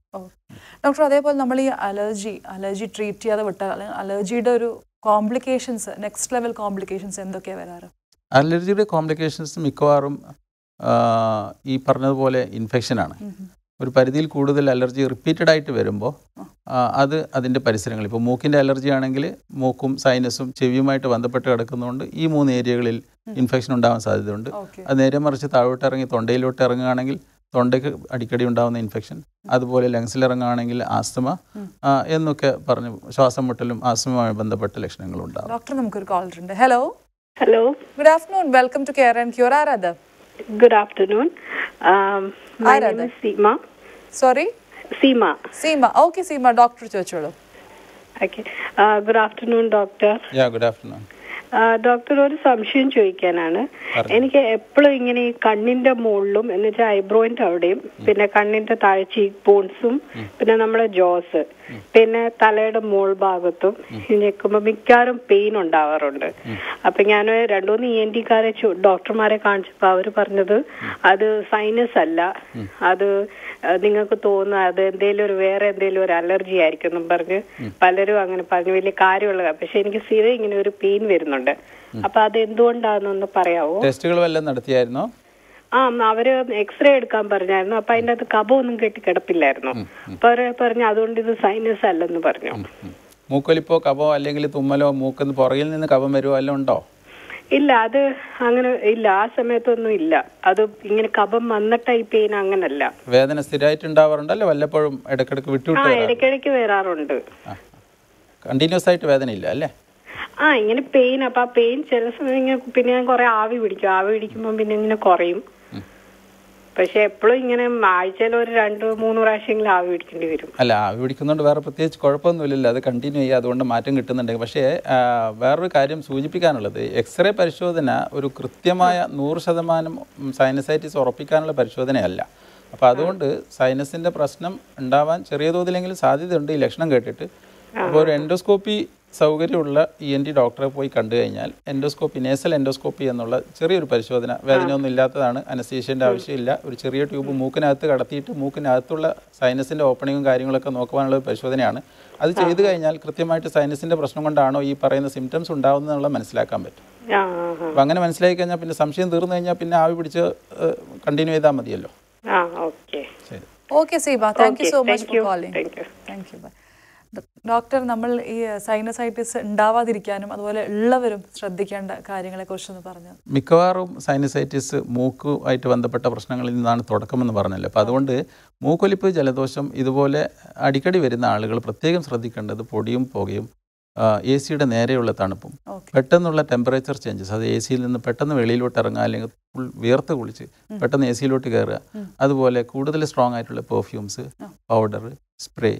ഡോക്ടർ അതേപോലെ നമ്മൾ ഈ അലർജി അലർജി ട്രീറ്റ് ചെയ്യാതെ വിട്ടാൽ അലർജിയുടെ ഒരു കോംപ്ലിക്കേഷൻസ് നെക്സ്റ്റ് ലെവൽ കോംപ്ലിക്കേഷൻസ് എന്തൊക്കെയാണ് വരാറ്? അലർജിയുടെ കോംപ്ലിക്കേഷൻസ് മിക്കവാറും ഈ പറഞ്ഞതുപോലെ ഇൻഫെക്ഷനാണ് ഒരു പരിധിയിൽ കൂടുതൽ അലർജി റിപ്പീറ്റഡ് ആയിട്ട് വരുമ്പോൾ അത് അതിന്റെ പരിസരങ്ങൾ ഇപ്പോൾ മൂക്കിന്റെ അലർജി ആണെങ്കിൽ മൂക്കും സൈനസും ചെവിയുമായിട്ട് ബന്ധപ്പെട്ട് കിടക്കുന്നതുകൊണ്ട് ഈ മൂന്ന് ഏരിയകളിൽ ഇൻഫെക്ഷൻ ഉണ്ടാകാൻ സാധ്യതയുണ്ട്. അത് നേരെ മറിച്ച് താഴോട്ട് ഇറങ്ങി തൊണ്ടയിലോട്ട് ഇറങ്ങുകയാണെങ്കിൽ തൊണ്ടയ്ക്ക് അടിക്കടി ഉണ്ടാകുന്ന ഇൻഫെക്ഷൻ അതുപോലെ ലങ്സിൽ ഇറങ്ങുകയാണെങ്കിൽ ആസ്തമ എന്നൊക്കെ പറഞ്ഞു ശ്വാസം മുട്ടലും ആസ്തമയുമായി ബന്ധപ്പെട്ട ലക്ഷണങ്ങൾ ഉണ്ടാകും ഡോക്ടർ നമുക്കൊരു കോൾ ഉണ്ട്. Hello hello good afternoon welcome to care and cure ആരാധ good afternoon Seema. Sorry Seema Seema okay Seema doctor ചോദിച്ചോളൂ. Okay good afternoon doctor yeah good afternoon doctor ഒരു സംശയം ചോദിക്കാനാണ്. എനിക്ക് എപ്പോഴും ഇങ്ങനെ ഈ കണ്ണിന്റെ മുകളിലും എന്ന് വെച്ചാൽ ഐബ്രോയിന്റെ അവിടെയും പിന്നെ കണ്ണിന്റെ താഴെ ചീക്ക് ബോൺസും പിന്നെ നമ്മുടെ ജോസ് പിന്നെ തലയുടെ മോൾ ഭാഗത്തും ഞെക്കുമ്പോ മിക്കവാറും പെയിൻ ഉണ്ടാവാറുണ്ട്. അപ്പൊ ഞാൻ രണ്ടുമൂന്ന് ഇ എൻ ടിക്കാരെ ഡോക്ടർമാരെ കാണിച്ചപ്പോ അവർ പറഞ്ഞത് അത് സൈനസ് അല്ല. അത് നിങ്ങൾക്ക് തോന്നുന്നത് അത് എന്തെങ്കിലും ഒരു വേറെ എന്തെങ്കിലും ഒരു അലർജി ആയിരിക്കും എന്നും പറഞ്ഞ് പലരും അങ്ങനെ പറഞ്ഞു. വലിയ കാര്യമുള്ളതാ പക്ഷെ എനിക്ക് സ്ഥിരം ഇങ്ങനെ ഒരു പെയിൻ വരുന്നുണ്ട്. അപ്പൊ അത് എന്തുകൊണ്ടാണെന്നൊന്ന് പറയാവോ ടെസ്റ്റുകൾ വല്ലതും നടത്തിയായിരുന്നോ? ആ അവർ എക്സ്റേ എടുക്കാൻ പറഞ്ഞായിരുന്നു. അപ്പൊ അതിന്റെ അകത്ത് ഒന്നും കെട്ടി കിടപ്പില്ലായിരുന്നു. അപ്പൊ അവർ പറഞ്ഞു അതുകൊണ്ട് ഇത് സൈനസ് അല്ലെന്ന് പറഞ്ഞു. മൂക്കൊലിപ്പോ കബോ അല്ലെങ്കിൽ തുമ്മലോ മൂക്കിന്ന് പുറകിൽ നിന്ന് കബം വരുമോ അല്ല ഉണ്ടോ? ഇല്ല അത് അങ്ങനെ ഇല്ല. ആ സമയത്തൊന്നും ഇല്ല. അത് ഇങ്ങനെ കബം വന്നിട്ട് ഈ പെയിൻ അങ്ങനല്ല. വേദന സ്ഥിരമായിട്ട് ഉണ്ടാവാറുണ്ടല്ലോ വല്ലപ്പോഴും ഇടക്കിടക്ക് വിട്ടു ഇടക്കിടക്ക് വരാറുണ്ട്. കണ്ടിന്യൂസ് ആയിട്ട് വേദന ഇല്ല അല്ലേ? ആ ഇങ്ങനെ പെയിൻ അപ്പൊ ആ പെയിൻ ചില സമയം ഇങ്ങനെ പിന്നെ ഞാൻ കുറെ ആവി പിടിക്കും. ആവി പിടിക്കുമ്പോൾ പിന്നെ ഇങ്ങനെ കുറയും. പക്ഷെ എപ്പോഴും ഇങ്ങനെ ആഴ്ചയിൽ ഒരു രണ്ട് മൂന്ന് പ്രാവശ്യമെങ്കിലും ആവി പിടിക്കേണ്ടി വരും. അല്ല ആവി പിടിക്കുന്നതുകൊണ്ട് വേറെ പ്രത്യേകിച്ച് കുഴപ്പമൊന്നുമില്ലല്ലോ. അത് കണ്ടിന്യൂ ചെയ്യുക. അതുകൊണ്ട് മാറ്റം കിട്ടുന്നുണ്ട് പക്ഷേ വേറൊരു കാര്യം സൂചിപ്പിക്കാനുള്ളത്. എക്സ്റേ പരിശോധന ഒരു കൃത്യമായ നൂറ് ശതമാനം സൈനസൈറ്റിസ് ഉറപ്പിക്കാനുള്ള പരിശോധനയല്ല. അപ്പോൾ അതുകൊണ്ട് സൈനസിന്റെ പ്രശ്നം ഉണ്ടാവാൻ ചെറിയ തോതിലെങ്കിലും സാധ്യതയുണ്ട്. ഈ ലക്ഷണം കേട്ടിട്ട്. അപ്പോൾ ഒരു എൻഡോസ്കോപ്പി സൗകര്യമുള്ള ഇ എൻ ടി ഡോക്ടറെ പോയി കണ്ടു കഴിഞ്ഞാൽ എൻഡോസ്കോപ്പി നേസൽ എൻഡോസ്കോപ്പി എന്നുള്ള ചെറിയൊരു പരിശോധന വേദനയൊന്നും ഇല്ലാത്തതാണ്. അനസ്തീഷ്യന്റെ ആവശ്യമില്ല. ഒരു ചെറിയ ട്യൂബ് മൂക്കിനകത്ത് കടത്തിയിട്ട് മൂക്കിനകത്തുള്ള സൈനസിന്റെ ഓപ്പണിങ്ങും കാര്യങ്ങളൊക്കെ നോക്കുവാനുള്ള ഒരു പരിശോധനയാണ്. അത് ചെയ്തു കഴിഞ്ഞാൽ കൃത്യമായിട്ട് സൈനസിന്റെ പ്രശ്നം കൊണ്ടാണോ ഈ പറയുന്ന സിംറ്റംസ് ഉണ്ടാവുന്നതെന്നുള്ളത് മനസ്സിലാക്കാൻ പറ്റും. അപ്പോൾ അങ്ങനെ മനസ്സിലാക്കി കഴിഞ്ഞാൽ പിന്നെ സംശയം തീർന്നു കഴിഞ്ഞാൽ പിന്നെ ആവി പിടിച്ച് കണ്ടിന്യൂ ചെയ്താൽ മതിയല്ലോ. ആ ഓക്കെ. ശരി. Okay Seeba thank you so much for calling thank you. Thank you bye doctor നമ്മൾ ഈ സൈനസൈറ്റിസ് ഉണ്ടാവാതിരിക്കാനും അതുപോലെ ഉള്ളവരും ശ്രദ്ധിക്കേണ്ട കാര്യങ്ങളെ കുറിച്ചൊന്ന് പറഞ്ഞു. മിക്കവാറും സൈനസൈറ്റിസ് മൂക്കുമായിട്ട് ബന്ധപ്പെട്ട പ്രശ്നങ്ങളിൽ നിന്നാണ് തുടക്കമെന്ന് പറഞ്ഞല്ലോ. അപ്പോൾ അതുകൊണ്ട് മൂക്കൊലിപ്പ് ജലദോഷം ഇതുപോലെ അടിക്കടി വരുന്ന ആളുകൾ പ്രത്യേകം ശ്രദ്ധിക്കേണ്ടത് പൊടിയും പുകയും എ സിയുടെ നേരെയുള്ള തണുപ്പും. പെട്ടെന്നുള്ള ടെമ്പറേച്ചർ ചേഞ്ചസ് അത് എ സിയിൽ നിന്ന് പെട്ടെന്ന് വെളിയിലോട്ട് ഇറങ്ങുക അല്ലെങ്കിൽ ഫുൾ വിയർത്ത് കുളിച്ച് പെട്ടെന്ന് എ സിയിലോട്ട് കയറുക. അതുപോലെ കൂടുതൽ സ്ട്രോങ് ആയിട്ടുള്ള perfumes powder spray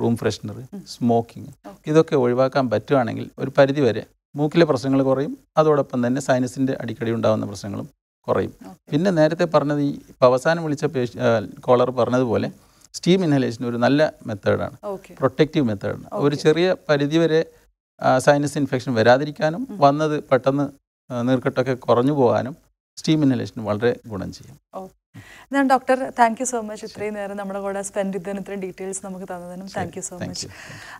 room freshener smoking ഇതൊക്കെ ഒഴിവാക്കാൻ പറ്റുകയാണെങ്കിൽ ഒരു പരിധി വരെ മൂക്കിലെ പ്രശ്നങ്ങൾ കുറയും. അതോടൊപ്പം തന്നെ സൈനസിന്റെ അടിക്കടി ഉണ്ടാകുന്ന പ്രശ്നങ്ങളും കുറയും. പിന്നെ നേരത്തെ പറഞ്ഞത് ഈ അവസാനം വിളിച്ച പേഷ് കോളർ പറഞ്ഞതുപോലെ സ്റ്റീം ഇൻഹലേഷൻ ഒരു നല്ല മെത്തേഡാണ്. പ്രൊട്ടക്റ്റീവ് മെത്തേഡാണ്. ഒരു ചെറിയ പരിധി വരെ സൈനസ് ഇൻഫെക്ഷൻ വരാതിരിക്കാനും വന്നത് പെട്ടെന്ന് നീർക്കെട്ടൊക്കെ കുറഞ്ഞു പോകാനും സ്റ്റീം ഇൻഹലേഷൻ വളരെ ഗുണം ചെയ്യും. ഞാൻ doctor thank you so much ഇത്രയും നേരം നമ്മുടെ കൂടെ സ്പെൻഡ് ചെയ്തതിന് ഇത്രയും ഡീറ്റെയിൽസ് നമുക്ക് തന്നതിനും താങ്ക് യു സോ മച്ച്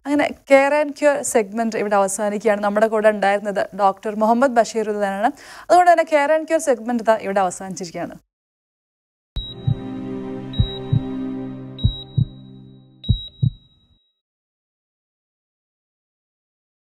അങ്ങനെ കെയർ ആൻഡ് ക്യൂർ സെഗ്മെന്റ് ഇവിടെ അവസാനിക്കുകയാണ്. നമ്മുടെ കൂടെ ഉണ്ടായിരുന്നത് ഡോക്ടർ മുഹമ്മദ് ബഷീർ തന്നെയാണ് അതുകൊണ്ട് തന്നെ കെയർ ആൻഡ് ക്യൂർ സെഗ്മെന്റ് ഇവിടെ അവസാനിച്ചിരിക്കുകയാണ്.